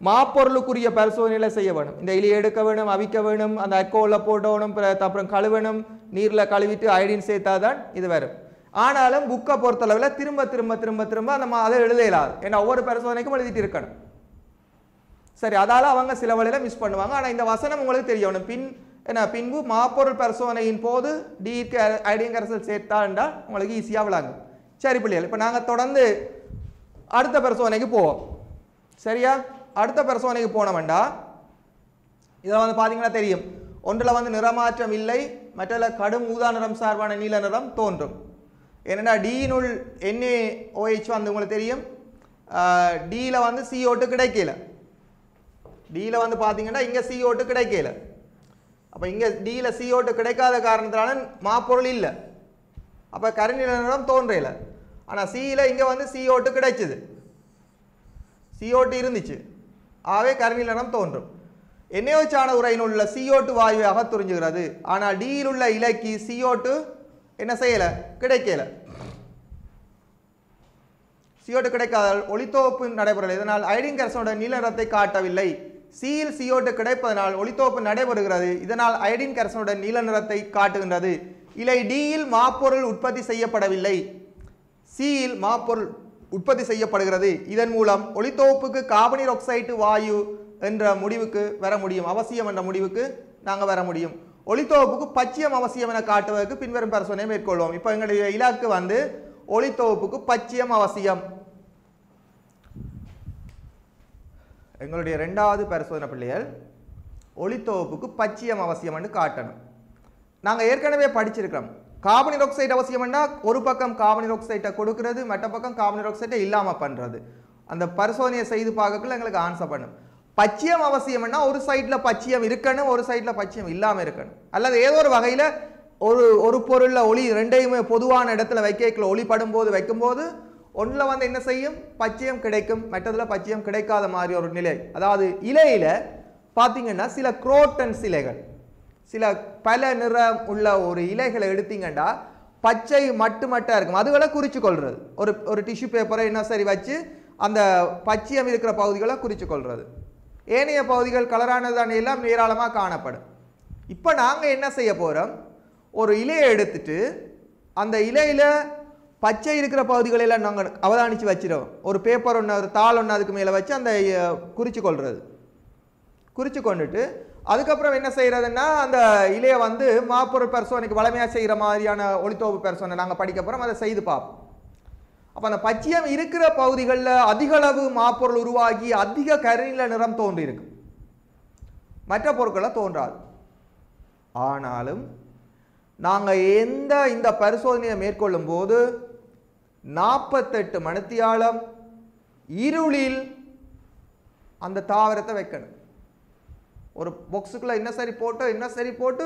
மாப்பொருளுக்குரிய பரிசோதனைகளை செய்ய வேணும். இந்த இலையை எடுக்க வேணும் அவிக்க வேணும் அந்த அக்கோவில் போடணும் அப்புறம் கழுவணும் நீரில் கழுவிட்டு ஐடின் சேர்த்தா தான் இது வரும். ஆனாலும் புக்கை பொறுத்தளவில் திரும்ப திரும்ப திரும்ப திரும்ப அந்த மா- அதை எழுத இயலாது. ஏன்னா ஒவ்வொரு பரிசோதனைக்கும் எழுதிட்டு இருக்கணும். சரி அதால அவங்க சில வழியில மிஸ் பண்ணுவாங்க. ஆனால் இந்த வசனம் உங்களுக்கு தெரியணும் பின் என்ன பின்பு மாப்பொருள் பரிசோதனையின் போது டிக்கு ஐடியன் கரைசல் சேர்த்தாண்டா உங்களுக்கு ஈஸியாக விளங்கும். சரி பிள்ளைகள் இப்போ நாங்கள் தொடர்ந்து அடுத்த பரிசோதனைக்கு போவோம். சரியா? அடுத்த பரிசோதனைக்கு போனோம்டா இதில் வந்து பார்த்தீங்கன்னா தெரியும். ஒன்றில் வந்து நிறமாற்றம் இல்லை மற்றதில் கடும் ஊதா நிறம் சார்பான நீல நிறம் தோன்றும். ஏன்னா என்ஏ ஓஹெச் வந்து உங்களுக்கு தெரியும்? டியில் வந்து சிஓட்டு கிடைக்கல. டியில் வந்து பார்த்தீங்கன்னா இங்கே சிஓட்டு கிடைக்கல. அப்போ இங்கே டியில் சிஓட்டு கிடைக்காத காரணத்தினால மாப்பொருள் இல்லை. அப்போ கருநில நிறம் தோன்றல. ஆனால் சியில் இங்கே வந்து சிஓட்டு கிடைச்சிது. சிஓட்டு இருந்துச்சு. ஆகவே கருநிலனம் தோன்றும். NaO உரையில் உள்ள CO2 வாயுவை அகத்துறிஞ்சுகிறது ஆனால் டியில் உள்ள இலைக்கு CO2 என்ன செய்யலை? கிடைக்கல. CO2 கிடைக்காதால் ஒளித்தோப்பு நடைபெறவில்லை. இதனால் ஐடின் கரசனோட நீல நிறத்தை காட்டவில்லை. சியில் CO2 கிடைப்பதனால் ஒளித்தோப்பு நடைபெறுகிறது. இதனால் ஐடின் கரசனோட நீல நிறத்தை காட்டுகின்றது. இலை டியில் மாப்பொருள் உற்பத்தி செய்யப்படவில்லை. சியில் மாப்பொருள் உற்பத்தி செய்யப்படுகிறது. இதன் மூலம் ஒளித்தோப்புக்கு கார்பனீர் ஆக்சைடு வாயு என்ற முடிவுக்கு வர முடியும். அவசியம் என்ற முடிவுக்கு நாங்கள் வர முடியும். ஒளித்தொகுப்புக்கு பச்சியம் அவசியம் என காட்டுவதற்கு பின்வரும் பரிசோதனை மேற்கொள்வோம். இப்போ எங்களுடைய இலக்கு வந்து ஒளித்தொகுப்புக்கு பச்சியம் அவசியம். எங்களுடைய ரெண்டாவது பரிசோதனை பிள்ளைகள்? ஒளித்தோப்புக்கு பச்சியம் அவசியம் என்று காட்டணும். நாங்கள் ஏற்கனவே படிச்சிருக்கிறோம். கார்பனிக் ஆக்சைடு அவசியம்னா ஒரு பக்கம் கார்பனிக் ஆக்சைட்டை கொடுக்கறது மற்ற பக்கம் கார்பனிக் ஆக்சைட்டை இல்லாமல் பண்ணுறது அந்த பரிசோதனையை செய்து பார்க்கக்குள்ள எங்களுக்கு ஆன்சர் பண்ணும். பச்சியம் அவசியம்னா ஒரு சைடில் பச்சியம் இருக்கணும் ஒரு சைடில் பச்சியம் இல்லாமல் இருக்கணும். அல்லது ஏதோ ஒரு வகையில் ஒரு ஒரு பொருளில் ஒளி ரெண்டையுமே பொதுவான இடத்துல வைக்கல ஒளிப்படும் போது வைக்கும்போது ஒன்றில் வந்து என்ன செய்யும்? பச்சையம் கிடைக்கும். மற்றதில் பச்சையம் கிடைக்காத மாதிரி ஒரு நிலை. அதாவது இலையில் பார்த்தீங்கன்னா சில குரோட்டன் இலைகள். சில பல நிறம் உள்ள ஒரு இலைகளை எடுத்தீங்கன்னா பச்சை மட்டுமட்டாக இருக்கும். அதுகளை குறித்து கொள்வது ஒரு ஒரு டிஷ்யூ பேப்பரை என்ன சரி வச்சு அந்த பச்சையம் இருக்கிற பகுதிகளை குறித்து கொள்வது ஏனைய பகுதிகள் கலரானதான எல்லாம் ஏராளமாக காணப்படும். இப்போ நாங்கள் என்ன செய்ய போகிறோம் ஒரு இலையை எடுத்துட்டு அந்த இலையில் பச்சை இருக்கிற பகுதிகளெல்லாம் நாங்கள் அவதானித்து வச்சிருவோம். ஒரு பேப்பர் ஒன்று ஒரு தாள் ஒன்று அதுக்கு மேலே வச்சு அந்த குறித்து கொள்வது குறித்து கொண்டுட்டு அதுக்கப்புறம் என்ன செய்யறதுன்னா அந்த இலையை வந்து மாப்பொருள் பரிசோதனைக்கு வளமையாக செய்கிற மாதிரியான ஒளித்தோப்பு பரிசோதனை நாங்கள் படிக்க போகிறோம் அதை செய்து பார்ப்போம். அப்போ அந்த பச்சையம் இருக்கிற பகுதிகளில் அதிகளவு மாப்பொருள் உருவாகி அதிக கருநில நிறம் தோன்றியிருக்கு. மற்ற பொருட்களை தோன்றாது. ஆனாலும் நாங்கள் எந்த இந்த பரிசோதனையை மேற்கொள்ளும் போது நாற்பத்தெட்டு மணித்தியாலம் இருளில் அந்த தாவரத்தை வைக்கணும். ஒரு பாக்ஸுக்குள்ள இன்னசரி போட்டு இன்னசரி போட்டு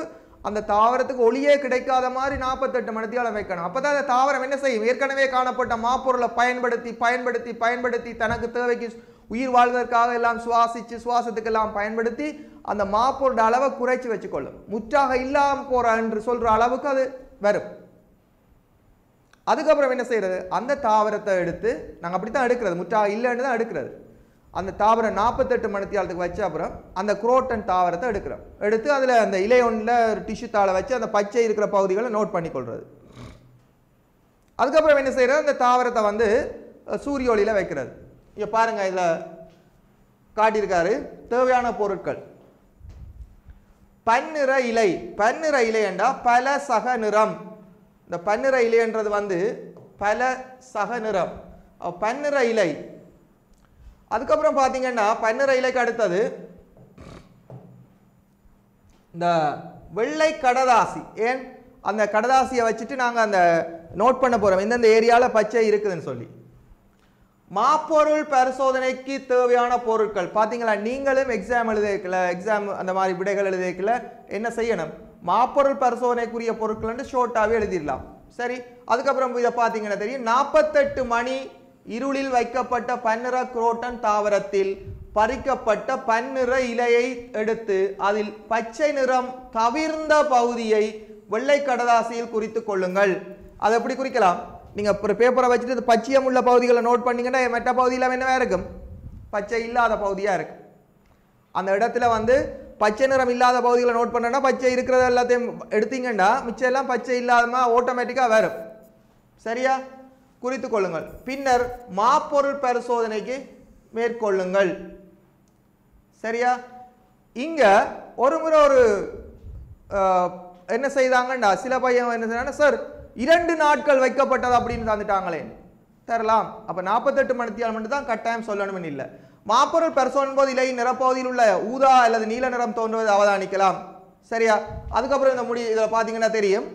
அந்த தாவரத்துக்கு ஒளியே கிடைக்காத மாதிரி நாற்பத்தெட்டு மணித்தியாலம் வைக்கணும். அப்போ தான் அந்த தாவரம் என்ன செய்யும்? ஏற்கனவே காணப்பட்ட மாப்பொருளை பயன்படுத்தி பயன்படுத்தி பயன்படுத்தி தனக்கு தேவைக்கு உயிர் வாழ்வதற்காக எல்லாம் சுவாசித்து சுவாசத்துக்கு எல்லாம் பயன்படுத்தி அந்த மாப்பொருட அளவை குறைச்சி வச்சுக்கொள்ளும். முற்றாக இல்லாமல் போகிற என்று சொல்கிற அளவுக்கு அது வரும். அதுக்கப்புறம் என்ன செய்கிறது அந்த தாவரத்தை எடுத்து நாங்கள் அப்படி தான் எடுக்கிறது. முற்றாக இல்லைன்னு தான் எடுக்கிறது. அந்த தாவரம் நாற்பத்தெட்டு மணித்தியாலத்துக்கு வச்ச அப்புறம் அந்த குரோட்டன் தாவரத்தை எடுக்கிறோம். எடுத்து அதில் அந்த இலை ஒன்றில் ஒரு டிஷ்யூ தாளை வச்சு அந்த பச்சை இருக்கிற பகுதிகளை நோட் பண்ணிக்கொள்வது அதுக்கப்புறம் என்ன செய்கிறது அந்த தாவரத்தை வந்து சூரிய ஒளியில் வைக்கிறது. இங்கே பாருங்கள் இதில் காட்டியிருக்காரு தேவையான பொருட்கள். பன்னிற இலை. பன்னிற இலை என்றால் பல சக நிறம். இந்த பன்னிற இலைன்றது வந்து பல சக நிறம். பன்னிற இலை அதுக்கப்புறம் பார்த்தீங்கன்னா பண்ண ரயிலுக்கு அடுத்தது இந்த வெள்ளை கடதாசி. ஏன்? அந்த கடதாசியை வச்சுட்டு நாங்கள் அந்த நோட் பண்ண போகிறோம் எந்தெந்த ஏரியாவில் பச்சை இருக்குதுன்னு சொல்லி. மாப்பொருள் பரிசோதனைக்கு தேவையான பொருட்கள். பார்த்தீங்களா நீங்களும் எக்ஸாம் எழுதிக்கல எக்ஸாம் அந்த மாதிரி விடைகள் எழுதிக்கல என்ன செய்யணும்? மாப்பொருள் பரிசோதனைக்குரிய பொருட்கள்னு ஷோர்ட்டாகவே எழுதிடலாம். சரி? அதுக்கப்புறம் இதை பார்த்தீங்கன்னா தெரியும். நாற்பத்தெட்டு மணி இருளில் வைக்கப்பட்ட பன்னிற குரோட்டன் தாவரத்தில் பறிக்கப்பட்ட பன்னிற இலையை எடுத்து அதில் பச்சை நிறம் தவிர்ந்த பகுதியை வெள்ளை கடதாசியில் குறித்து கொள்ளுங்கள். அதை எப்படி குறிக்கலாம்? நீங்க அப்புறம் பேப்பரை வச்சுட்டு இந்த பச்சையம் உள்ள பகுதிகளை நோட் பண்ணீங்கன்னா மெட்ட பகுதியில் என்னவா இருக்கும்? பச்சை இல்லாத பகுதியா இருக்கும். அந்த இடத்துல வந்து பச்சை நிறம் இல்லாத பகுதிகளை நோட் பண்ணனா பச்சை இருக்கிறத எல்லாத்தையும் எடுத்தீங்கன்னா மிச்சம் எல்லாம் பச்சை இல்லாதமா ஆட்டோமேட்டிக்காக வரும். சரியா? குறித்து கொள்ளுங்கள். பின்னர் மாப்பொருள் பரிசோதனைக்கு மேற்கொள்ளுங்கள். சரியா? இங்கே ஒரு முறை ஒரு என்ன செய்தாங்கன்னா சில பையன் என்ன செய்றாங்க சார் இரண்டு நாட்கள் வைக்கப்பட்டது அப்படின்னு தந்துட்டாங்களே. தரலாம். அப்போ நாற்பத்தெட்டு மணித்தியால் மட்டும் தான் கட்டாயம் சொல்லணும்னு இல்லை. மாப்பொருள் பரிசோதனை போது இலை நிறப்பகுதியில் உள்ள ஊதா அல்லது நீல நிறம் தோன்றுவதை அவதானிக்கலாம். சரியா? அதுக்கப்புறம் இந்த முடி இதில் பார்த்தீங்கன்னா தெரியும்.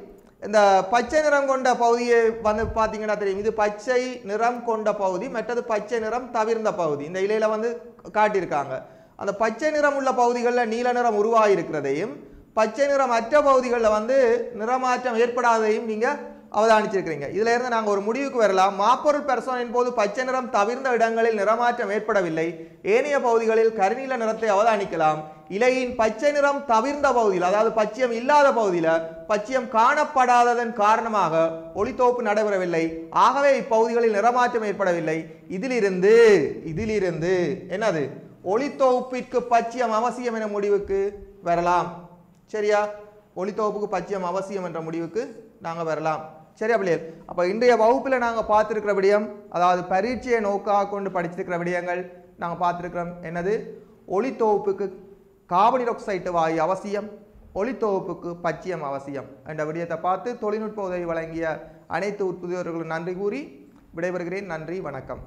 இந்த பச்சை நிறம் கொண்ட பகுதியை வந்து பார்த்தீங்கன்னா தெரியும். இது பச்சை நிறம் கொண்ட பகுதி மற்றது பச்சை நிறம் தவிர்ந்த பகுதி. இந்த இலையில வந்து காட்டியிருக்காங்க. அந்த பச்சை நிறம் உள்ள பகுதிகளில் நீல நிறம் உருவாகியிருக்கிறதையும் பச்சை நிறம் அற்ற பகுதிகளில் வந்து நிறமாற்றம் ஏற்படாததையும் நீங்கள் அவதானிச்சிருக்கிறீங்க. இதுல இருந்து நாங்கள் ஒரு முடிவுக்கு வரலாம். மாப்பொருள் பெர்சோனின் போது பச்சை நிறம் தவிர்ந்த இடங்களில் நிறமாற்றம் ஏற்படவில்லை. ஏனைய பகுதிகளில் கருநீல நிறத்தை அவதானிக்கலாம். இலையின் பச்சை நிறம் தவிர்ந்த பகுதியில் அதாவது பச்சையம் இல்லாத பகுதியில் பச்சையம் காணப்படாததன் காரணமாக ஒளித்தோப்பு நடைபெறவில்லை. ஆகவே இப்பகுதிகளில் நிறமாற்றம் ஏற்படவில்லை. இதிலிருந்து இதிலிருந்து என்னது? ஒளித்தொகுப்பிற்கு பச்சையம் அவசியம் என முடிவுக்கு வரலாம். சரியா? ஒளித்தொகுப்புக்கு பச்சையம் அவசியம் என்ற முடிவுக்கு நாங்கள் வரலாம். சரியா பிள்ளைகள்? அப்போ இன்றைய வகுப்பில் நாங்கள் பார்த்துருக்கிற விடயம் அதாவது பரீட்சையை நோக்காக கொண்டு படிச்சிருக்கிற விடயங்கள் நாங்கள் பார்த்துருக்கிறோம். என்னது? ஒளித்தொகுப்புக்கு கார்பன் ஆக்சைடு வாயு அவசியம் ஒளித்தொகுப்புக்கு பச்சியம் அவசியம். என்ற விடயத்தை பார்த்து தொழில்நுட்ப உதவி வழங்கிய அனைத்து உற்பத்தியாளர்களும் நன்றி கூறி விடைபெறுகிறேன். நன்றி வணக்கம்.